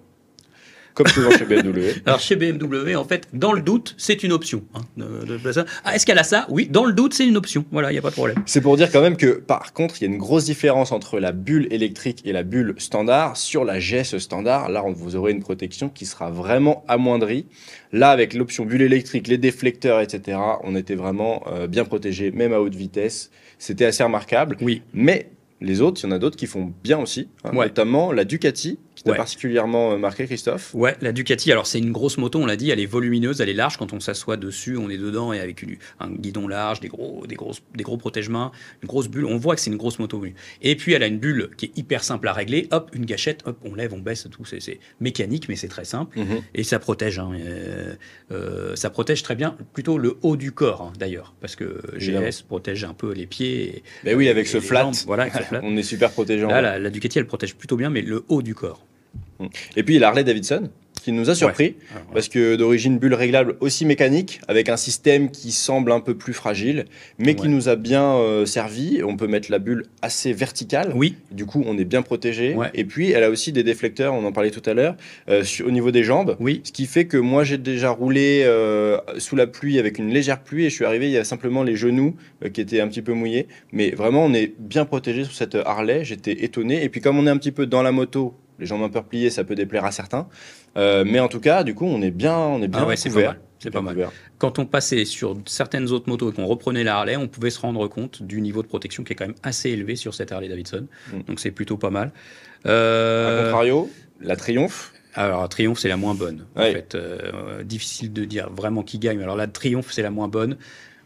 comme souvent chez BMW. Alors chez BMW, en fait, dans le doute, c'est une option. hein, de- de- de ça. Ah, est-ce qu'elle a ça? Oui, dans le doute, c'est une option. Voilà, il y a pas de problème. C'est pour dire quand même que, par contre, il y a une grosse différence entre la bulle électrique et la bulle standard. Sur la GS standard, là, on- vous aurez une protection qui sera vraiment amoindrie. Là, avec l'option bulle électrique, les déflecteurs, etc., on était vraiment euh, bien protégé, même à haute vitesse. C'était assez remarquable. Oui. Mais les autres, il y en a d'autres qui font bien aussi, hein, Ouais. notamment la Ducati, qui t'a Ouais. particulièrement euh, marqué, Christophe. Ouais, la Ducati, alors c'est une grosse moto, on l'a dit, elle est volumineuse, elle est large. Quand on s'assoit dessus, on est dedans et avec une- un guidon large, des gros, des grosses, des gros protège-mains, une grosse bulle. On voit que c'est une grosse moto. Et puis elle a une bulle qui est hyper simple à régler. Hop, une gâchette, hop, on lève, on baisse, tout. C'est- mécanique, mais c'est très simple. Mhm. Et ça protège. hein, euh, euh, ça protège très bien, plutôt le haut du corps hein, d'ailleurs, parce que. GS protège un peu les pieds. Mais oui, avec ce flat, jambes. Voilà, avec ce flat. on est super protégeant. Là, la, la Ducati, elle protège plutôt bien, mais le haut du corps. Et puis, il y a la Harley Davidson, qui nous a surpris. Alors, Parce que d'origine bulle réglable aussi mécanique, avec un système qui semble un peu plus fragile, mais qui nous a bien euh, servi. On peut mettre la bulle assez verticale. Oui, Du coup, on est bien protégé. Et puis, elle a aussi des déflecteurs, on en parlait tout à l'heure, euh, au niveau des jambes. oui. Ce qui fait que moi, j'ai déjà roulé euh, sous la pluie avec une légère pluie et je suis arrivé, il y a simplement les genoux qui étaient un petit peu mouillés. Mais vraiment, on est bien protégé sur cette Harley. J'étais étonné. Et puis, comme on est un petit peu dans la moto, les jambes un peu repliées, ça peut déplaire à certains. Euh, mais en tout cas, du coup, on est bien, on est bien Ah ouais, c'est pas couvert. mal. C'est pas mal. couvert. quand on passait sur certaines autres motos et qu'on reprenait la Harley, on pouvait se rendre compte du niveau de protection qui est quand même assez élevé sur cette Harley Davidson. Mm. Donc c'est plutôt pas mal. A Euh, contrario, la Triumph, alors Triumph c'est la moins bonne. En fait, Euh, difficile de dire vraiment qui gagne. Alors la Triumph c'est la moins bonne.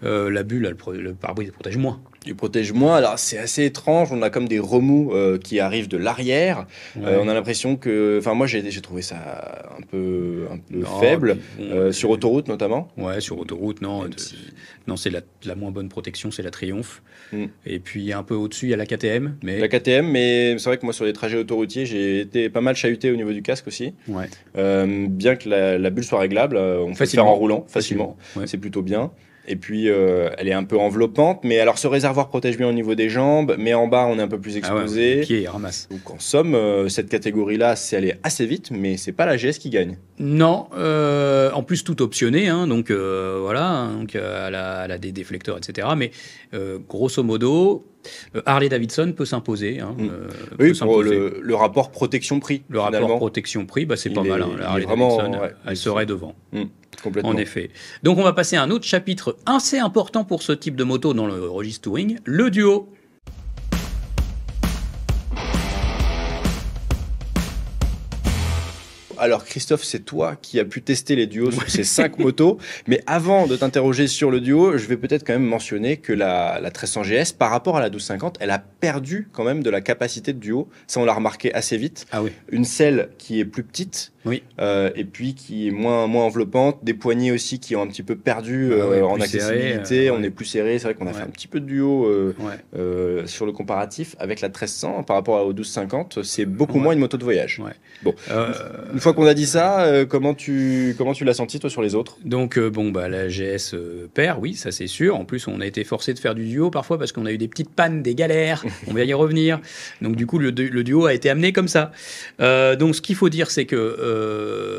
Euh, la bulle, elle le pare-brise protège moins. Il protège moins. Alors, c'est assez étrange. On a comme des remous euh, qui arrivent de l'arrière. Euh, on a l'impression que. Enfin, moi, j'ai trouvé ça un peu, un peu Non, faible. puis euh, sur autoroute, notamment. Ouais, sur autoroute, non. Même de- si- Non, c'est la, la moins bonne protection, c'est la Triumph. Mm. Et puis un peu au-dessus, il y a la KTM. Mais La KTM, mais c'est vrai que moi, sur les trajets autoroutiers, j'ai été pas mal chahuté au niveau du casque aussi. ouais, bien que la, la bulle soit réglable, on peut le faire en roulant facilement. ouais. C'est plutôt bien. Et puis, euh, elle est un peu enveloppante. Mais alors, ce réservoir protège bien au niveau des jambes. Mais en bas, on est un peu plus Ah ouais, exposé. pieds, ils ramassent. Donc, en somme, euh, cette catégorie-là, c'est aller assez vite. Mais c'est pas la GS qui gagne. Non, euh, en plus tout optionné, hein, donc voilà, donc elle, a, elle a des déflecteurs, etc. Mais grosso modo, Harley Davidson peut s'imposer. Hein, Mm. euh, Oui, peut pour s'imposer. le, le rapport protection-prix. Le rapport protection-prix, bah, c'est pas est- mal. hein, la Harley vraiment, Davidson, ouais, elle serait devant. Complètement. En effet. Donc on va passer à un autre chapitre assez important pour ce type de moto dans le registre touring, le duo. Alors Christophe, c'est toi qui as pu tester les duos sur ces cinq motos. Mais avant de t'interroger sur le duo, je vais peut-être quand même mentionner que la, la 1300 GS, par rapport à la 1250, elle a perdu quand même de la capacité de duo. Ça, on l'a remarqué assez vite. Ah oui. Une selle qui est plus petite. Oui. euh, et puis qui est moins, moins enveloppante. Des poignées aussi qui ont un petit peu perdu Ah euh, en serré, accessibilité. euh, On est plus serré. C'est vrai qu'on a fait un petit peu de duo sur le comparatif avec la 1300 par rapport au 1250. C'est beaucoup moins une moto de voyage. Euh, Une fois qu'on a dit ça, comment tu comment tu l'as senti toi sur les autres? Donc bon bah la GS perd, oui ça c'est sûr. En plus on a été forcé de faire du duo parfois parce qu'on a eu des petites pannes, des galères. on va y revenir. Donc du coup le, du- le duo a été amené comme ça. Euh, donc ce qu'il faut dire c'est que euh,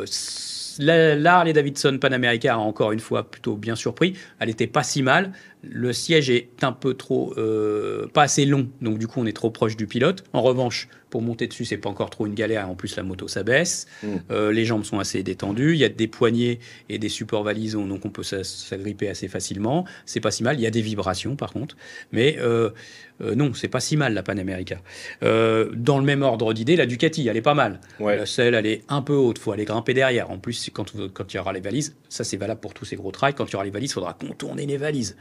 s- la, Davidson Pan America a encore une fois plutôt bien surpris. Elle était pas si mal. Le siège est un peu trop euh, pas assez long, donc du coup on est trop proche du pilote. En revanche, pour monter dessus, c'est pas encore trop une galère. En plus, la moto s'abaisse. Mm. Euh, les jambes sont assez détendues. Il y a des poignées et des supports valises, donc on peut s'a- s'agripper assez facilement. C'est pas si mal. Il y a des vibrations par contre, mais euh, euh, non, c'est pas si mal la Pan America. Euh, dans le même ordre d'idée, la Ducati, elle est pas mal. Ouais. La selle, elle est un peu haute, faut aller grimper derrière. En plus, quand, quand il y aura les valises, ça c'est valable pour tous ces gros trails, quand il y aura les valises, il faudra contourner les valises.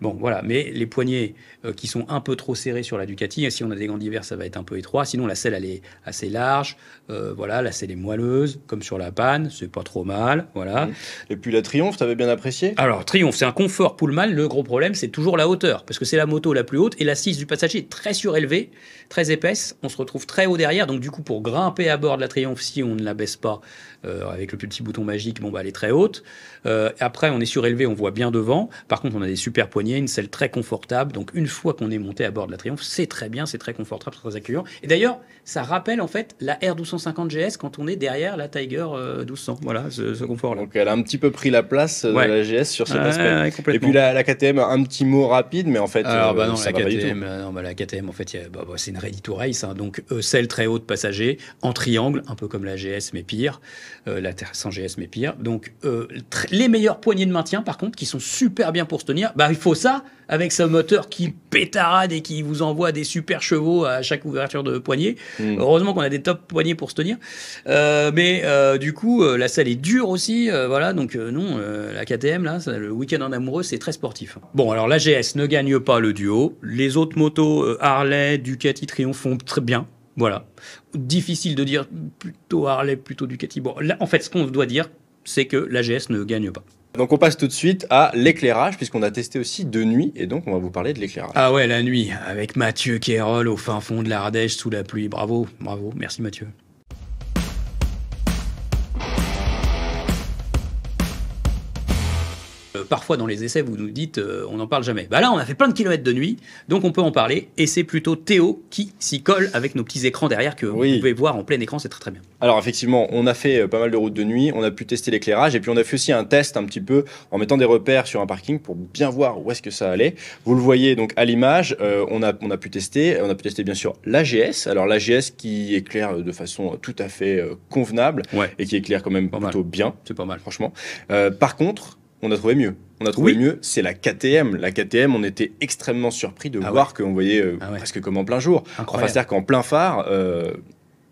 Bon, voilà, mais les poignets euh, qui sont un peu trop serrés sur la Ducati, si on a des gants d'hiver, ça va être un peu étroit. Sinon, la selle, elle est assez large. Euh, voilà, la selle est moelleuse, comme sur la panne, c'est pas trop mal. Voilà. Et puis la Triumph, t'avais bien apprécié? Alors, Triumph, c'est un confort Pullman. Le gros problème, c'est toujours la hauteur, parce que c'est la moto la plus haute et l'assise du passager est très surélevée, très épaisse. On se retrouve très haut derrière, donc du coup, pour grimper à bord de la Triumph, si on ne la baisse pas euh, avec le petit bouton magique, bon, bah, elle est très haute. Euh, après, on est surélevé, on voit bien devant. Par contre, on a des super poignées, une selle très confortable. Donc, une fois qu'on est monté à bord de la Triumph, c'est très bien, c'est très confortable, très accueillant. Et d'ailleurs, ça rappelle en fait la R1250 GS quand on est derrière la Tiger euh, 1200. Voilà, ce, ce confort-là. Donc elle a un petit peu pris la place euh, Ouais. de la GS sur cet Ouais, aspect. ouais, Et puis la, la KTM, un petit mot rapide, mais en fait, Alors, euh, bah non, ça la va pas du KTM, tout. euh, non, bah, la KTM, en fait, bah, bah, c'est une ready to race. hein. donc, euh, celle très haute passager, en triangle, un peu comme la GS, mais pire. Euh, la Terre sans GS, mais pire. Donc, euh, les meilleures poignées de maintien, par contre, qui sont super bien pour se tenir, bah, il faut ça avec ce moteur qui pétarade et qui vous envoie des super chevaux à chaque ouverture de poignée. Hmm. Heureusement qu'on a des top poignées pour se tenir. Euh, mais euh, du coup, euh, la selle est dure aussi. euh, voilà, donc euh, non, la KTM, là, le week-end en amoureux, c'est très sportif. Bon, alors la GS ne gagne pas le duo. Les autres motos, Harley, Ducati, Triumph font très bien. Voilà. Difficile de dire plutôt Harley, plutôt Ducati. Bon, là, en fait, ce qu'on doit dire, c'est que la GS ne gagne pas. Donc on passe tout de suite à l'éclairage, puisqu'on a testé aussi de nuit, et donc on va vous parler de l'éclairage. Ah ouais, la nuit, avec Mathieu Kérol au fin fond de l'Ardèche sous la pluie. Bravo, bravo, merci Mathieu. Euh, Parfois dans les essais, vous nous dites, euh, on n'en parle jamais. Bah là, on a fait plein de kilomètres de nuit, donc on peut en parler. Et c'est plutôt Théo qui s'y colle avec nos petits écrans derrière que Oui. vous pouvez voir en plein écran, c'est très très bien. Alors effectivement, on a fait euh, pas mal de routes de nuit, on a pu tester l'éclairage, et puis on a fait aussi un test un petit peu en mettant des repères sur un parking pour bien voir où est-ce que ça allait. Vous le voyez donc à l'image, euh, on, a, on a pu tester, on a pu tester bien sûr l'AGS, alors l'AGS qui éclaire de façon tout à fait convenable, Ouais, et qui éclaire quand même Pas plutôt bien. c'est pas mal. franchement. Par contre, on a trouvé mieux. On a trouvé Oui. mieux, c'est la KTM. La KTM, on était extrêmement surpris de Ah voir qu'on voyait euh, Ah ouais. presque comme en plein jour. Enfin, Incroyable. c'est-à-dire qu'en plein phare, euh,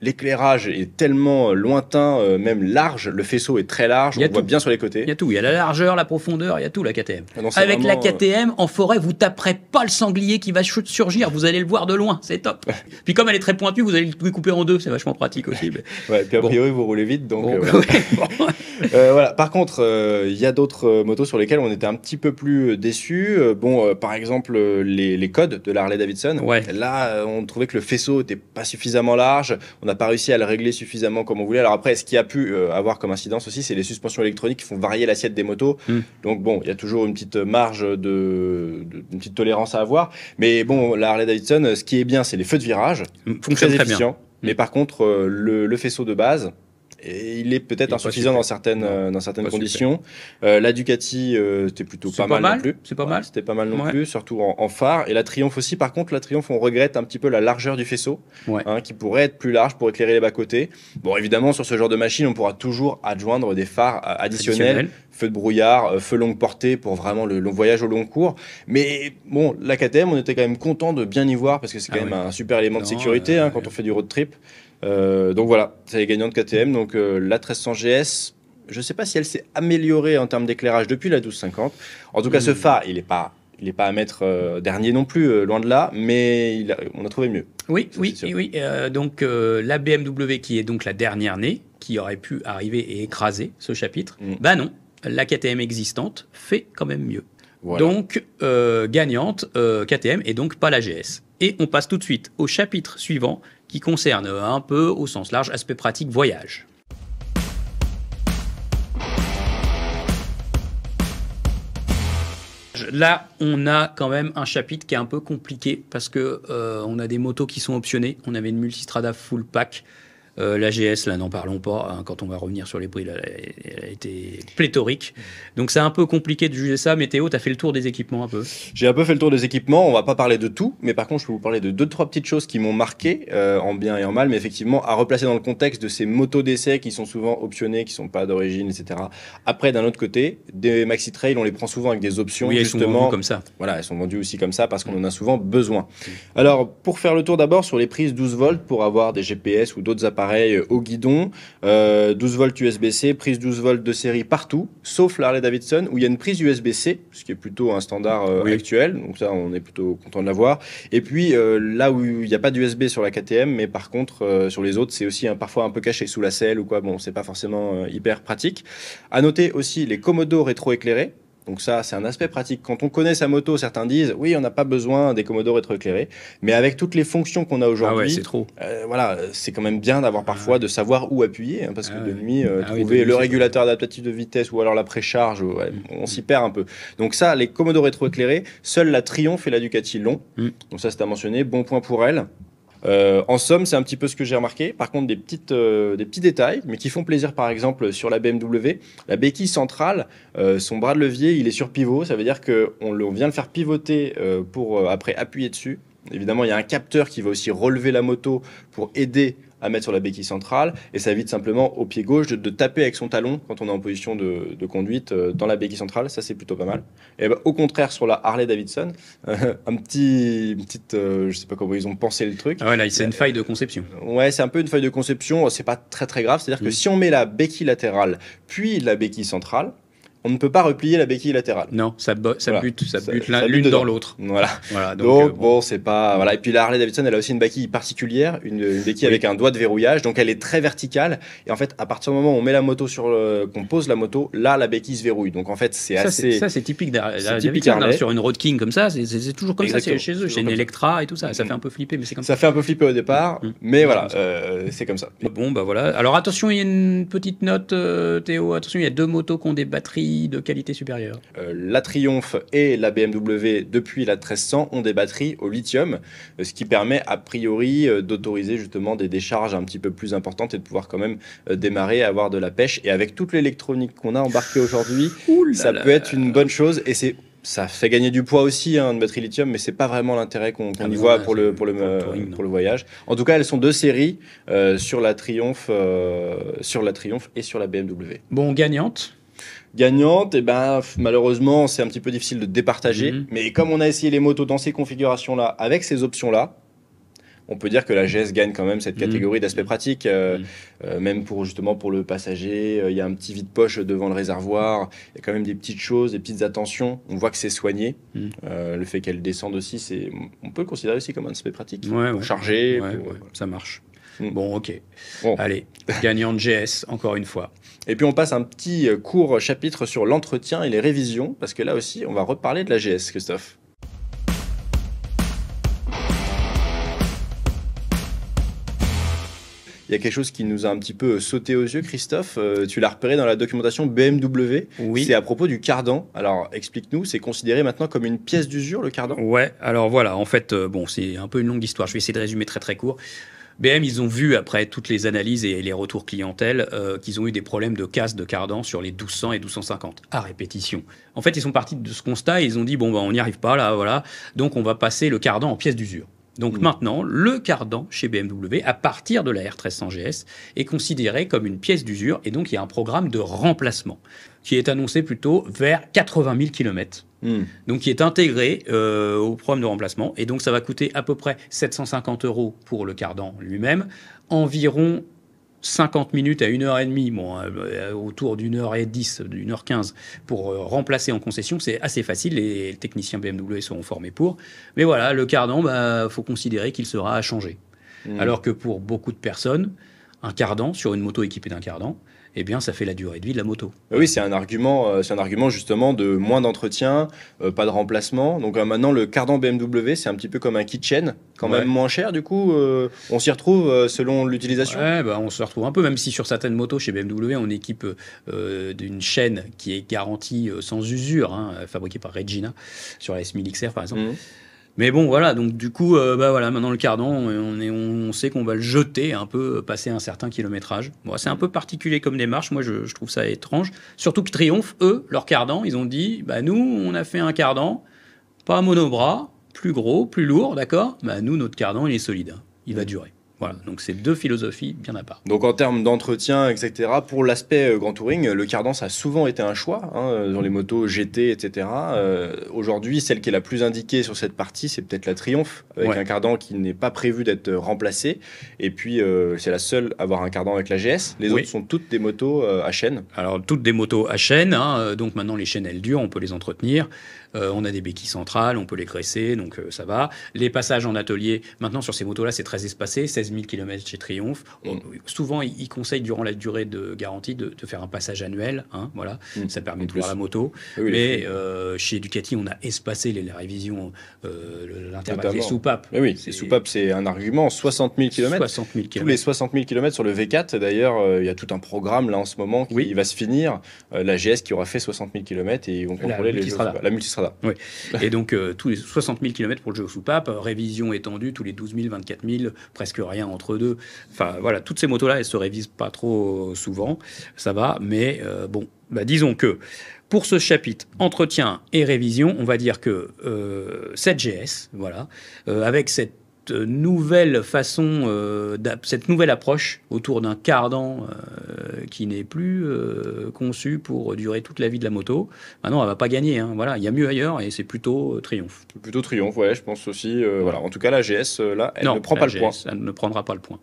l'éclairage est tellement lointain, euh, même large. Le faisceau est très large, Il on voit tout. bien sur les Il côtés. y a tout, il y a la largeur, la profondeur, il y a tout la KTM. Ah non, Avec la vraiment, euh, KTM, en forêt, vous taperez pas le sanglier qui va surgir, vous allez le voir de loin, c'est top. Puis comme elle est très pointue, vous allez le couper en deux, c'est vachement pratique aussi. mais- Ouais, puis a Bon. priori, vous roulez vite, donc. Bon, euh, voilà. ouais, bon. Euh, voilà. Par contre, euh, il y a d'autres euh, motos sur lesquelles on était un petit peu plus euh, déçus. Euh, bon, euh, par exemple, euh, les, les codes de la Harley Davidson. Ouais. Là, euh, on trouvait que le faisceau était pas suffisamment large. on n'a pas réussi à le régler suffisamment comme on voulait. Alors après, ce qui a pu euh, avoir comme incidence aussi, c'est les suspensions électroniques qui font varier l'assiette des motos. Mm. Donc bon, il y a toujours une petite marge de, de- une petite tolérance à avoir. Mais bon, la Harley Davidson, ce qui est bien, c'est les feux de virage, Fonctionne très très bien. efficients. Mais par contre, euh, le, le faisceau de base, et il est peut-être insuffisant dans certaines, Non, euh, dans certaines conditions. Euh, la Ducati, euh, c'était plutôt C'est pas, pas mal, mal, non plus. c'est pas Ouais, mal. C'était pas mal non Ouais. plus, surtout en, en phare. Et la Triumph aussi. Par contre, la Triumph, on regrette un petit peu la largeur du faisceau, Ouais. hein, qui pourrait être plus large pour éclairer les bas-côtés. Bon, évidemment, sur ce genre de machine, on pourra toujours adjoindre des phares euh, additionnels, Additionnel. feu de brouillard, euh, feu longue portée pour vraiment le long voyage au long cours. Mais bon, la KTM, on était quand même content de bien y voir parce que c'est quand Ah même oui. un super élément de sécurité euh, hein, quand on fait du road trip. Euh, donc voilà, c'est les gagnants de KTM. Donc euh, la 1300 GS, je sais pas si elle s'est améliorée en termes d'éclairage depuis la 1250. En tout cas, ce Mm. phare, il est pas, il est pas à mettre euh, dernier non plus, euh, loin de là, mais il a- on a trouvé mieux. Oui, Ça, oui, oui. euh, donc la BMW qui est donc la dernière née, qui aurait pu arriver et écraser ce chapitre, Mm. bah non, la KTM existante fait quand même mieux. Voilà. Donc gagnante KTM et donc pas la GS. Et on passe tout de suite au chapitre suivant qui concerne un peu au sens large aspect pratique voyage. Là, on a quand même un chapitre qui est un peu compliqué parce que euh, on a des motos qui sont optionnées. On avait une multistrada full pack. Euh, la GS, là, n'en parlons pas. hein, quand on va revenir sur les prix, là, elle, a été pléthorique. Donc, c'est un peu compliqué de juger ça. Mais Théo, tu as fait le tour des équipements un peu. J'ai un peu fait le tour des équipements. On va pas parler de tout, mais par contre, je peux vous parler de deux trois petites choses qui m'ont marqué euh, en bien et en mal, mais effectivement à replacer dans le contexte de ces motos d'essai qui sont souvent optionnées, qui sont pas d'origine, etc. Après, d'un autre côté, des maxi trail, on les prend souvent avec des options Oui, elles sont justement vendues comme ça. Voilà, elles sont vendues aussi comme ça parce qu'on en a souvent besoin. Alors, pour faire le tour d'abord sur les prises 12 volts pour avoir des GPS ou d'autres appareils euh, au guidon, euh, 12 volts USB-C, prise 12 volts de série partout, sauf la Harley Davidson où il y a une prise USB-C, ce qui est plutôt un standard euh, Oui. actuel, donc ça on est plutôt content de l'avoir. Et puis euh, là où il n'y a pas d'USB sur la KTM, mais par contre euh, sur les autres c'est aussi parfois un peu caché sous la selle ou quoi, bon c'est pas forcément euh, hyper pratique. À noter aussi les commodos rétroéclairés. Donc ça, c'est un aspect pratique. Quand on connaît sa moto, certains disent oui, on n'a pas besoin des commodos rétroéclairés, mais avec toutes les fonctions qu'on a Ah ouais, aujourd'hui, c'est trop. euh, voilà, c'est quand même bien d'avoir parfois de savoir où appuyer, hein, parce que Ah de ouais. nuit, euh, Ah oui, trouver de le régulateur adaptatif de vitesse ou alors la précharge, ouais, Mm. on s'y perd un peu. Donc ça, les commodos rétroéclairés, seule la Triumph et la Ducati l'ont. Mm. Donc ça, c'est à mentionner. Bon point pour elle. Euh, en somme, c'est un petit peu ce que j'ai remarqué. Par contre, des, petites, euh, des petits détails, mais qui font plaisir, par exemple, sur la BMW. La béquille centrale, euh, son bras de levier, il est sur pivot. Ça veut dire qu'on on vient le faire pivoter pour après appuyer dessus. Évidemment, il y a un capteur qui va aussi relever la moto pour aider à mettre sur la béquille centrale. Et ça évite simplement au pied gauche de, de taper avec son talon quand on est en position de, de conduite euh, dans la béquille centrale. Ça, c'est plutôt pas mal. Et ben, au contraire, sur la Harley Davidson, un petit, une petite, euh, je sais pas comment ils ont pensé le truc. Ah ouais, là, c'est une faille de conception. Ouais, c'est un peu une feuille de conception. C'est pas très très grave. C'est-à-dire que Mm. si on met la béquille latérale puis la béquille centrale, on ne peut pas replier la béquille latérale. Non, ça, ça Voilà. bute, ça Ça- bute ça l'un- bute l'une dans l'autre. Voilà. Voilà, Donc, donc, euh, bon, c'est pas voilà. Et puis la Harley Davidson, elle a aussi une béquille particulière, une, une béquille Oui. avec un doigt de verrouillage, donc elle est très verticale. Et en fait, à partir du moment où on met la moto sur le, qu'on pose la moto, là, la béquille se verrouille. Donc en fait, c'est ça, assez. ça, c'est typique hein, Harley. sur une Road King comme ça. C'est, toujours comme ça Exactement. c'est chez eux, chez une ça. Electra et tout ça. Ça fait un peu flipper, mais c'est comme ça. Ça fait un peu flipper au départ, Mm. mais voilà, ça. euh, c'est comme ça. Bon, bah voilà. Alors attention, il y a une petite note, euh, Théo. Attention, il y a deux motos qui ont des batteries de qualité supérieure. Euh, la Triumph et la BMW depuis la 1300 ont des batteries au lithium, euh, ce qui permet a priori euh, d'autoriser justement des décharges un petit peu plus importantes et de pouvoir quand même démarrer, avoir de la pêche. Et avec toute l'électronique qu'on a embarquée aujourd'hui, ça peut être une bonne chose et c'est ça fait gagner du poids aussi, hein, une batterie lithium, mais c'est pas vraiment l'intérêt qu'on Ah y voit pour le, c'est- pour, le, pour le touring, non. pour le voyage. En tout cas, elles sont deux séries euh, sur la Triumph, euh, sur la Triumph et sur la BMW. Bon, gagnante. Gagnante, et ben f- malheureusement, c'est un petit peu difficile de départager. Mhm. Mais comme on a essayé les motos dans ces configurations-là, avec ces options-là, on peut dire que la GS gagne quand même cette Mhm. catégorie d'aspect pratique, euh, Mhm. euh, même pour justement pour le passager. euh, Il y a un petit vide-poche devant le réservoir. Il y a quand même des petites choses, des petites attentions. On voit que c'est soigné. Le fait qu'elle descende aussi, c'est, on peut le considérer aussi comme un aspect pratique. Ouais, pour ouais. charger. Ouais, pour- ouais, ça marche. Mm. Bon, ok. Bon. Allez, gagnante GS, encore une fois. Et puis on passe un petit euh, court chapitre sur l'entretien et les révisions, parce que là aussi, on va reparler de la GS, Christophe. il y a quelque chose qui nous a un petit peu sauté aux yeux, Christophe. Euh, tu l'as repéré dans la documentation BMW. Oui. C'est à propos du cardan. Alors, explique-nous, c'est considéré maintenant comme une pièce d'usure, le cardan? Ouais, alors voilà, en fait, euh, bon, c'est un peu une longue histoire. Je vais essayer de résumer très très court. BM, ils ont vu, après toutes les analyses et les retours clientèle, euh, qu'ils ont eu des problèmes de casse de cardan sur les 1200 et 1250, à répétition. En fait, ils sont partis de ce constat et ils ont dit, bon, bah, on n'y arrive pas, là, voilà. Donc, on va passer le cardan en pièce d'usure. Donc Mm. maintenant, le cardan chez BMW, à partir de la R1300 GS, est considéré comme une pièce d'usure et donc il y a un programme de remplacement qui est annoncé plutôt vers 80 000 km Hmm. donc qui est intégré euh, au programme de remplacement. Et donc ça va coûter à peu près 750 euros pour le cardan lui-même, environ 50 minutes à 1h30, bon, euh, autour d'une heure et 10, d'une heure 15 pour euh, remplacer en concession. C'est assez facile, les techniciens BMW seront formés pour. Mais voilà, le cardan, bah, faut considérer qu'il sera à changer. Hmm. Alors que pour beaucoup de personnes, un cardan sur une moto équipée d'un cardan, eh bien, ça fait la durée de vie de la moto. Oui, c'est un argument, euh, c'est un argument justement de moins d'entretien, euh, pas de remplacement. Donc euh, maintenant, le cardan BMW, c'est un petit peu comme un kitchen, quand Ouais. même moins cher. Du coup, on s'y retrouve selon l'utilisation. Ouais, bah, on se retrouve un peu, même si sur certaines motos chez BMW, on équipe euh, d'une chaîne qui est garantie sans usure, hein, fabriquée par Regina, sur la S1000 XR par exemple. Mhm. Mais bon, voilà, donc du coup, euh, bah voilà, maintenant le cardan, on, est, on sait qu'on va le jeter un peu, euh, passer un certain kilométrage. Bon, c'est un peu particulier comme démarche, moi je, je trouve ça étrange. Surtout que Triumph, eux, leur cardan, ils ont dit, bah nous, on a fait un cardan, pas monobras, plus gros, plus lourd, d'accord? Bah nous, notre cardan, il est solide, hein. il va durer. Voilà, donc c'est deux philosophies bien à part. Donc en termes d'entretien, etc., pour l'aspect euh, Grand Touring, le cardan, ça a souvent été un choix hein, euh, dans les motos GT, etc. Euh, Aujourd'hui, celle qui est la plus indiquée sur cette partie, c'est peut-être la Triumph, avec Ouais. un cardan qui n'est pas prévu d'être remplacé. Et puis, euh, c'est la seule à avoir un cardan avec la GS. Les Oui. autres sont toutes des motos à chaîne. Alors, toutes des motos à chaîne, hein, donc maintenant les chaînes elles durent, on peut les entretenir. Euh, on a des béquilles centrales, on peut les graisser, donc euh, ça va. Les passages en atelier, maintenant sur ces motos-là, c'est très espacé, 16 000 km chez Triumph. On- souvent, ils, conseillent durant la durée de garantie de, de faire un passage annuel, hein, voilà. Mm. Ça permet En de voir la moto. Oui, les Mais euh, chez Ducati, on a espacé les, les révisions, euh, le- l'intervalle des soupapes. Mais oui, les soupapes, c'est un argument. 60 000 km. 60 000 Tous km. les 60 000 km sur le V4, d'ailleurs, il y a tout un programme là en ce moment qui Oui. va se finir. La GS qui aura fait 60 000 km et ils vont contrôler les multistrada. jeux- La multistrada. Et donc, euh, tous les 60 000 km pour le jeu aux soupapes, euh, révision étendue, tous les 12 000, 24 000, presque rien entre deux. Enfin, voilà, toutes ces motos-là, elles se révisent pas trop souvent, ça va, mais euh, bon, bah, disons que pour ce chapitre entretien et révision, on va dire que euh, cette GS, voilà, euh, avec cette euh, nouvelle façon, euh, cette nouvelle approche autour d'un cardan euh, qui n'est plus euh, conçu pour durer toute la vie de la moto, Maintenant, elle va pas gagner. hein. Voilà, il y a mieux ailleurs et c'est plutôt triomphe. Plutôt triomphe, ouais, je pense aussi. voilà. En tout cas, la GS, là, elle non, ne prend pas le point. Elle ne prendra pas le point.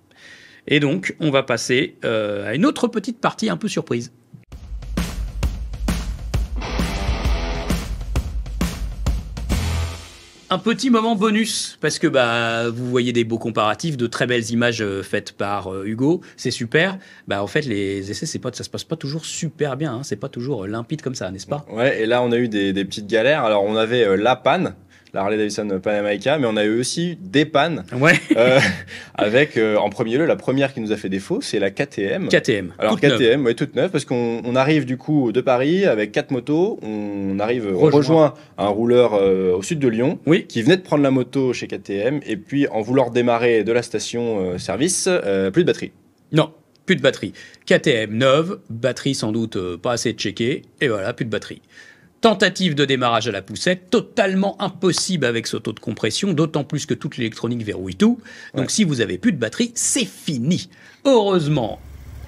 Et donc, on va passer à une autre petite partie un peu surprise. Un petit moment bonus, parce que bah, vous voyez des beaux comparatifs, de très belles images euh, faites par euh, Hugo, c'est super. Bah, en fait, les essais, c'est pas, ça se passe pas toujours super bien, hein. c'est pas toujours euh, limpide comme ça, n'est-ce pas? Ouais, et là, on a eu des, petites galères. Alors, on avait la panne, la Harley Davidson Panamaica, mais on a eu aussi des pannes. Ouais, euh, avec, euh, en premier lieu, la première qui nous a fait défaut, c'est la KTM. KTM. Alors toute neuve. KTM, ouais, toute neuve, parce qu'on on arrive du coup de Paris avec quatre motos, on arrive, on Rejoint. un rouleur euh, au sud de Lyon, Oui. qui venait de prendre la moto chez KTM, et puis en vouloir démarrer de la station service, plus de batterie. Non, plus de batterie. KTM neuve, batterie sans doute pas assez checkée, et voilà, plus de batterie. Tentative de démarrage à la poussette, totalement impossible avec ce taux de compression, d'autant plus que toute l'électronique verrouille tout. Donc Ouais. si vous avez plus de batterie, c'est fini. Heureusement,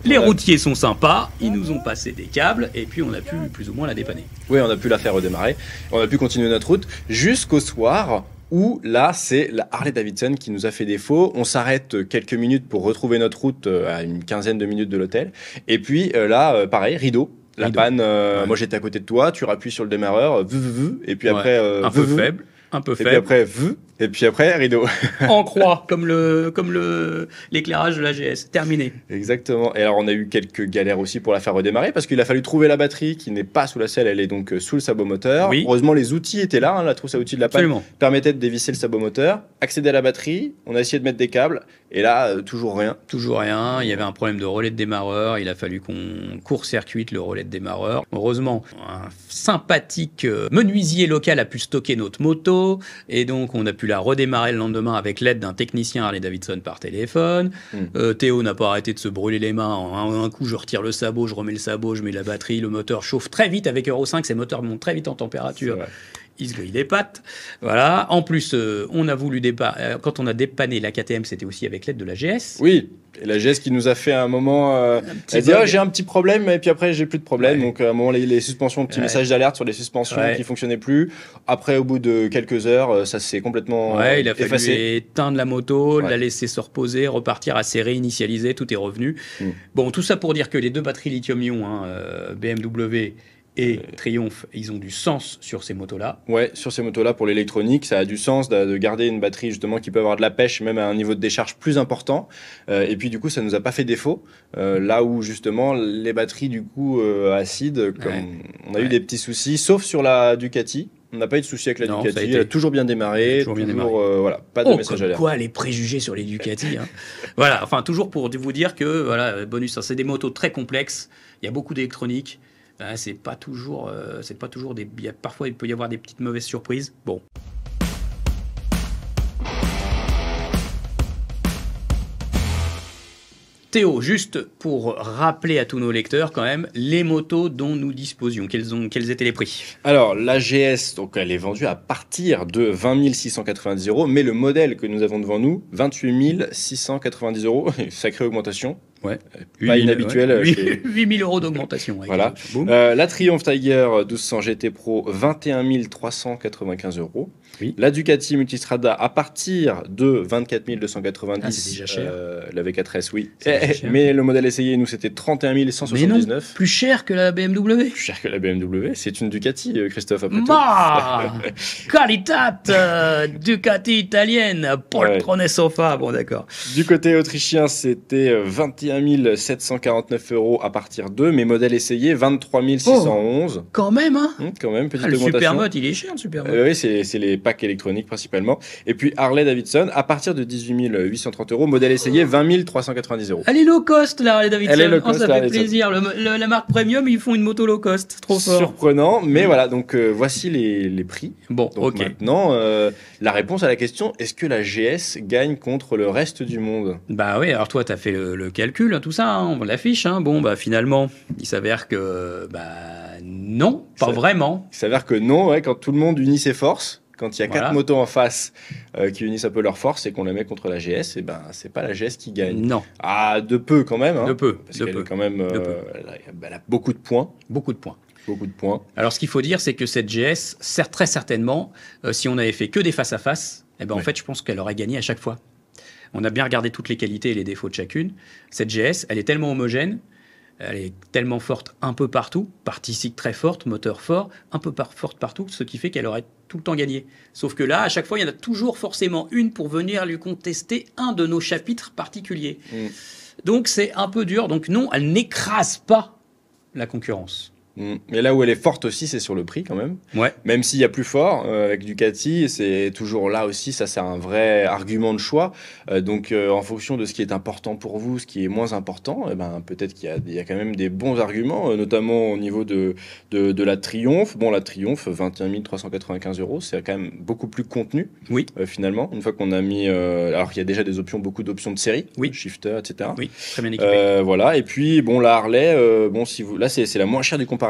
les routiers sont sympas, ils nous ont passé des câbles, et puis on a pu plus ou moins la dépanner. Oui, on a pu la faire redémarrer, on a pu continuer notre route jusqu'au soir où là, c'est la Harley Davidson qui nous a fait défaut. On s'arrête quelques minutes pour retrouver notre route euh, à une quinzaine de minutes de l'hôtel. Et puis euh, là, euh, pareil, rideau. La panne, euh, Ouais. moi j'étais à côté de toi, tu rappuies sur le démarreur, vu, vu, vu, et puis Ouais. après, euh, un peu faible, un peu Et puis après, vu, Et puis après, rideau. en croix, comme le comme le l'éclairage de la GS. Terminé. Exactement. Et alors, on a eu quelques galères aussi pour la faire redémarrer parce qu'il a fallu trouver la batterie qui n'est pas sous la selle, elle est donc euh, sous le sabot moteur. Oui. Heureusement, les outils étaient là. hein, la trousse à outils de la panne Absolument. permettait de dévisser le sabot moteur, accéder à la batterie. On a essayé de mettre des câbles et là, euh, toujours rien. Toujours rien. Il y avait un problème de relais de démarreur. Il a fallu qu'on court-circuite le relais de démarreur. Heureusement, un sympathique euh, menuisier local a pu stocker notre moto et donc on a pu la redémarrer le lendemain avec l'aide d'un technicien Harley Davidson par téléphone. Mm. Euh, Théo n'a pas arrêté de se brûler les mains. En un, un coup, je retire le sabot, je remets le sabot, je mets la batterie. Le moteur chauffe très vite avec Euro 5. Ces moteurs montent très vite en température. Il se grille les pattes. Voilà. En plus, euh, on a voulu dépa- euh, quand on a dépanné la KTM, c'était aussi avec l'aide de la GS. Oui. Et la GS qui nous a fait un moment. euh, petit elle dit. Ah, j'ai un petit problème et puis après j'ai plus de problème. Ouais. Donc à un moment les, les suspensions, petit Ouais. message d'alerte sur les suspensions Ouais. qui fonctionnaient plus. Après au bout de quelques heures, euh, ça s'est complètement Ouais, il a fallu effacé. éteindre la moto, la laisser se reposer, repartir assez réinitialisé, tout est revenu. Mm. Bon, tout ça pour dire que les deux batteries lithium-ion, hein, euh, BMW et Triumph, ils ont du sens sur ces motos-là. Ouais, sur ces motos-là, pour l'électronique, ça a du sens de, de garder une batterie justement qui peut avoir de la pêche, même à un niveau de décharge plus important. Euh, et puis du coup, ça nous a pas fait défaut. Euh, là où justement les batteries du coup euh, acides, comme Ouais. on a eu des petits soucis, sauf sur la Ducati. On n'a pas eu de souci avec la Non, ça a Ducati. été- Elle a toujours bien démarré. Toujours bien démarré. euh, voilà, pas de Oh, message alerte. quoi les préjugés sur les Ducati. hein. voilà, enfin toujours pour vous dire que voilà, bonus, hein, c'est des motos très complexes. Il y a beaucoup d'électronique. Hein, c'est pas toujours, euh, c'est pas toujours des. parfois, il peut y avoir des petites mauvaises surprises. Bon. Théo, juste pour rappeler à tous nos lecteurs quand même les motos dont nous disposions, quels étaient les prix? Alors, la GS, donc, elle est vendue à partir de 20 690 euros, mais le modèle que nous avons devant nous, 28 690 euros, sacrée augmentation. Ouais. Pas inhabituel chez- 8000 euros d'augmentation. Voilà. Euh, la Triumph Tiger 1200 GT Pro, 21 395 euros. Oui. La Ducati Multistrada à partir de 24 290. Ah. Euh, la V4S, oui. Eh, cher. mais le modèle essayé, nous, c'était 31 Mais non, 179. plus cher que la BMW. Plus cher que la BMW. C'est une Ducati, euh, Christophe, après tout. Ma qualitat euh, Ducati italienne, poltrone et sofa. Bon, d'accord. Du côté autrichien, c'était euh, 21 749 euros à partir de, mais modèle essayé, 23 611. Quand même, hein Hum, quand même, petite Ah, Le. Supermode, il est cher, le Supermode. Euh, oui, c'est les packs électroniques principalement. Et puis Harley Davidson, à partir de 18 830 euros, modèle essayé, 20 390 euros. Elle est low cost, la Harley Davidson. Elle est low Oh, cost, ça la fait Harley plaisir. Le- le- la marque premium, ils font une moto low cost. Trop fort. Surprenant, mais voilà, donc euh, voici les, les prix. Bon, Donc ok. maintenant, euh, la réponse à la question, est-ce que la GS gagne contre le reste du monde? Bah oui, alors toi, tu as fait le, le calcul, hein, tout ça, hein, on l'affiche. Hein. Bon, bah finalement, il s'avère que, bah non, pas Ça- vraiment. Il s'avère que non, ouais, quand tout le monde unit ses forces, quand il y a Voilà. quatre motos en face euh, qui unissent un peu leurs forces et qu'on la met contre la GS, et ben c'est pas la GS qui gagne. Non, Ah, de peu quand même. Hein, de peu, Parce qu'elle quand même, euh, peu. elle, a, elle a beaucoup de points, Beaucoup de points. beaucoup de points. Alors, ce qu'il faut dire, c'est que cette GS, certes, très certainement, euh, si on avait fait que des face-à-face, eh ben, en fait, je pense qu'elle aurait gagné à chaque fois. On a bien regardé toutes les qualités et les défauts de chacune. Cette GS, elle est tellement homogène, elle est tellement forte un peu partout, partie cycle très forte, moteur fort, un peu par forte partout, ce qui fait qu'elle aurait tout le temps gagné. Sauf que là, à chaque fois, il y en a toujours forcément une pour venir lui contester un de nos chapitres particuliers. Mm. Donc, c'est un peu dur. Donc, non, elle n'écrase pas la concurrence. Mm. Mais là où elle est forte aussi, c'est sur le prix quand même. Ouais. Même s'il y a plus fort euh, avec Ducati, c'est toujours là aussi, ça c'est un vrai argument de choix. Euh, donc euh, en fonction de ce qui est important pour vous, ce qui est moins important, eh ben, peut-être qu'il y, a- il y a quand même des bons arguments, notamment au niveau de, de, de la Triumph. Bon, la Triumph, 21 395 euros, c'est quand même beaucoup plus contenu Oui. finalement. Une fois qu'on a mis... alors qu'il y a déjà des options, beaucoup d'options de série, Oui. shifter, etc. Oui, très bien équipé. Voilà, et puis bon, la Harley, bon, si vous, là c'est c'est la moins chère du comparatif,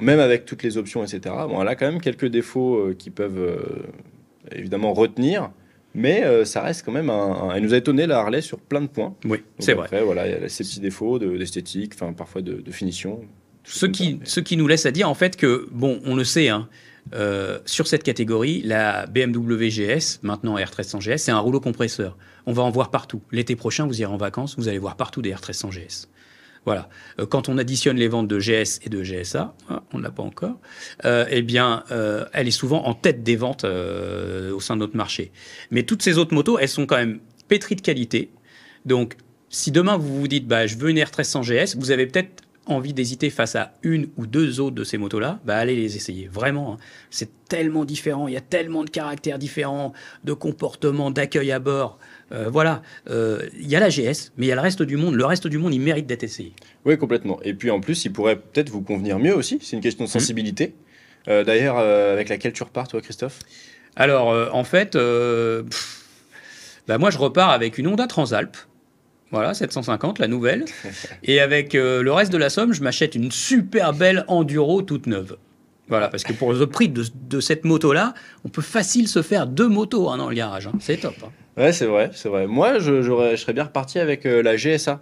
même avec toutes les options, etc. Bon, elle a quand même quelques défauts euh, qui peuvent euh, évidemment retenir, mais euh, ça reste quand même un, un- Elle nous a étonné la Harley sur plein de points. oui, c'est vrai. Après, voilà, il y a ces petits défauts de- d'esthétique, enfin parfois de, de finition. Ce qui, ce qui nous laisse à dire en fait que, bon, on le sait, hein, euh, sur cette catégorie, la BMW GS, maintenant R1300 GS, c'est un rouleau compresseur. On va en voir partout. L'été prochain, vous irez en vacances, vous allez voir partout des R1300 GS. Voilà. Euh, Quand on additionne les ventes de GS et de GSA, hein, on ne l'a pas encore, euh, eh bien, euh, elle est souvent en tête des ventes au sein de notre marché. Mais toutes ces autres motos, elles sont quand même pétries de qualité. Donc, si demain vous vous dites, bah, je veux une R1300 GS, vous avez peut-être envie d'hésiter face à une ou deux autres de ces motos-là, bah, allez les essayer. Vraiment, hein. c'est tellement différent, il y a tellement de caractères différents, de comportements, d'accueil à bord. Euh, voilà, Euh, il y a la GS, mais il y a le reste du monde. Le reste du monde, il mérite d'être essayé. Oui, complètement. Et puis en plus, il pourrait peut-être vous convenir mieux aussi. C'est une question de sensibilité. Euh, D'ailleurs, euh, avec laquelle tu repars, toi, Christophe? Alors, euh, en fait, euh, pff, bah, moi, je repars avec une Honda Transalp. Voilà, 750, la nouvelle. Et avec euh, le reste de la somme, je m'achète une super belle Enduro toute neuve. Voilà, parce que pour le prix de, de cette moto-là, on peut facile se faire deux motos hein, dans le garage. hein. C'est top. hein. Ouais, c'est vrai, c'est vrai. Moi, je, serais bien reparti avec euh, la GSA.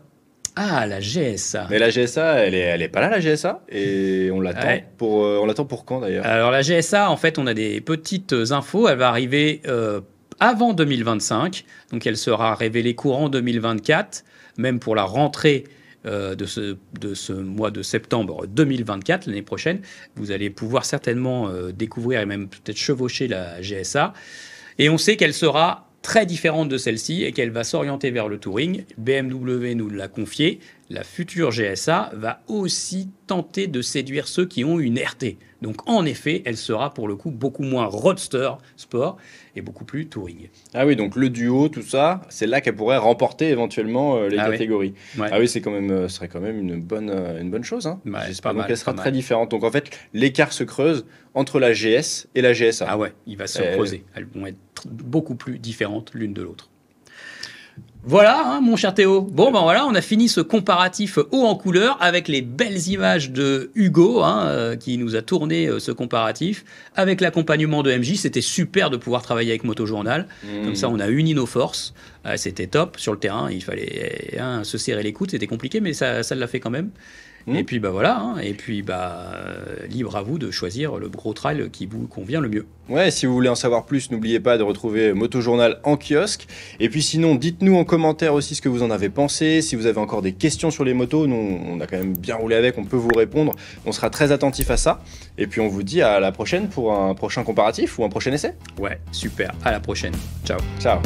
Ah, la GSA. Mais la GSA, elle est, elle est pas là, la GSA. Et on l'attend Ouais. pour, euh, on l'attend pour quand d'ailleurs? Alors la GSA, en fait, on a des petites infos. Elle va arriver euh, avant 2025, donc elle sera révélée courant 2024, même pour la rentrée euh, de, ce, de ce mois de septembre 2024, l'année prochaine. Vous allez pouvoir certainement euh, découvrir et même peut-être chevaucher la GSA. Et on sait qu'elle sera très différente de celle-ci et qu'elle va s'orienter vers le touring. BMW nous l'a confié. La future GSA va aussi tenter de séduire ceux qui ont une RT. Donc en effet, elle sera pour le coup beaucoup moins roadster sport et beaucoup plus touring. Ah oui, donc le duo, tout ça, c'est là qu'elle pourrait remporter éventuellement euh, les Ah oui. catégories. Ouais. Ah oui, c'est quand même, euh, ce serait quand même une bonne, euh, une bonne chose. Hein. Pas donc mal, qu'elle sera très mal. différente. Donc en fait, l'écart se creuse entre la GS et la GSA. Ah ouais, il va se creuser. Elles vont être beaucoup plus différentes l'une de l'autre. Voilà, hein, mon cher Théo. Bon, ben voilà, on a fini ce comparatif haut en couleur avec les belles images de Hugo, hein, euh, qui nous a tourné euh, ce comparatif, avec l'accompagnement de MJ. C'était super de pouvoir travailler avec Motojournal. Mmh. Comme ça, on a uni nos forces. Euh, C'était top sur le terrain. Il fallait hein, se serrer les coudes. C'était compliqué, mais ça, ça l'a fait quand même. Mhm. Et puis bah voilà. hein. Et puis bah euh, libre à vous de choisir le gros trail qui vous convient le mieux. Ouais, si vous voulez en savoir plus, n'oubliez pas de retrouver Motojournal en kiosque. Et puis sinon, dites-nous en commentaire aussi ce que vous en avez pensé. Si vous avez encore des questions sur les motos, nous, on a quand même bien roulé avec, on peut vous répondre. On sera très attentif à ça. Et puis on vous dit à la prochaine pour un prochain comparatif ou un prochain essai. Ouais, super. À la prochaine. Ciao. Ciao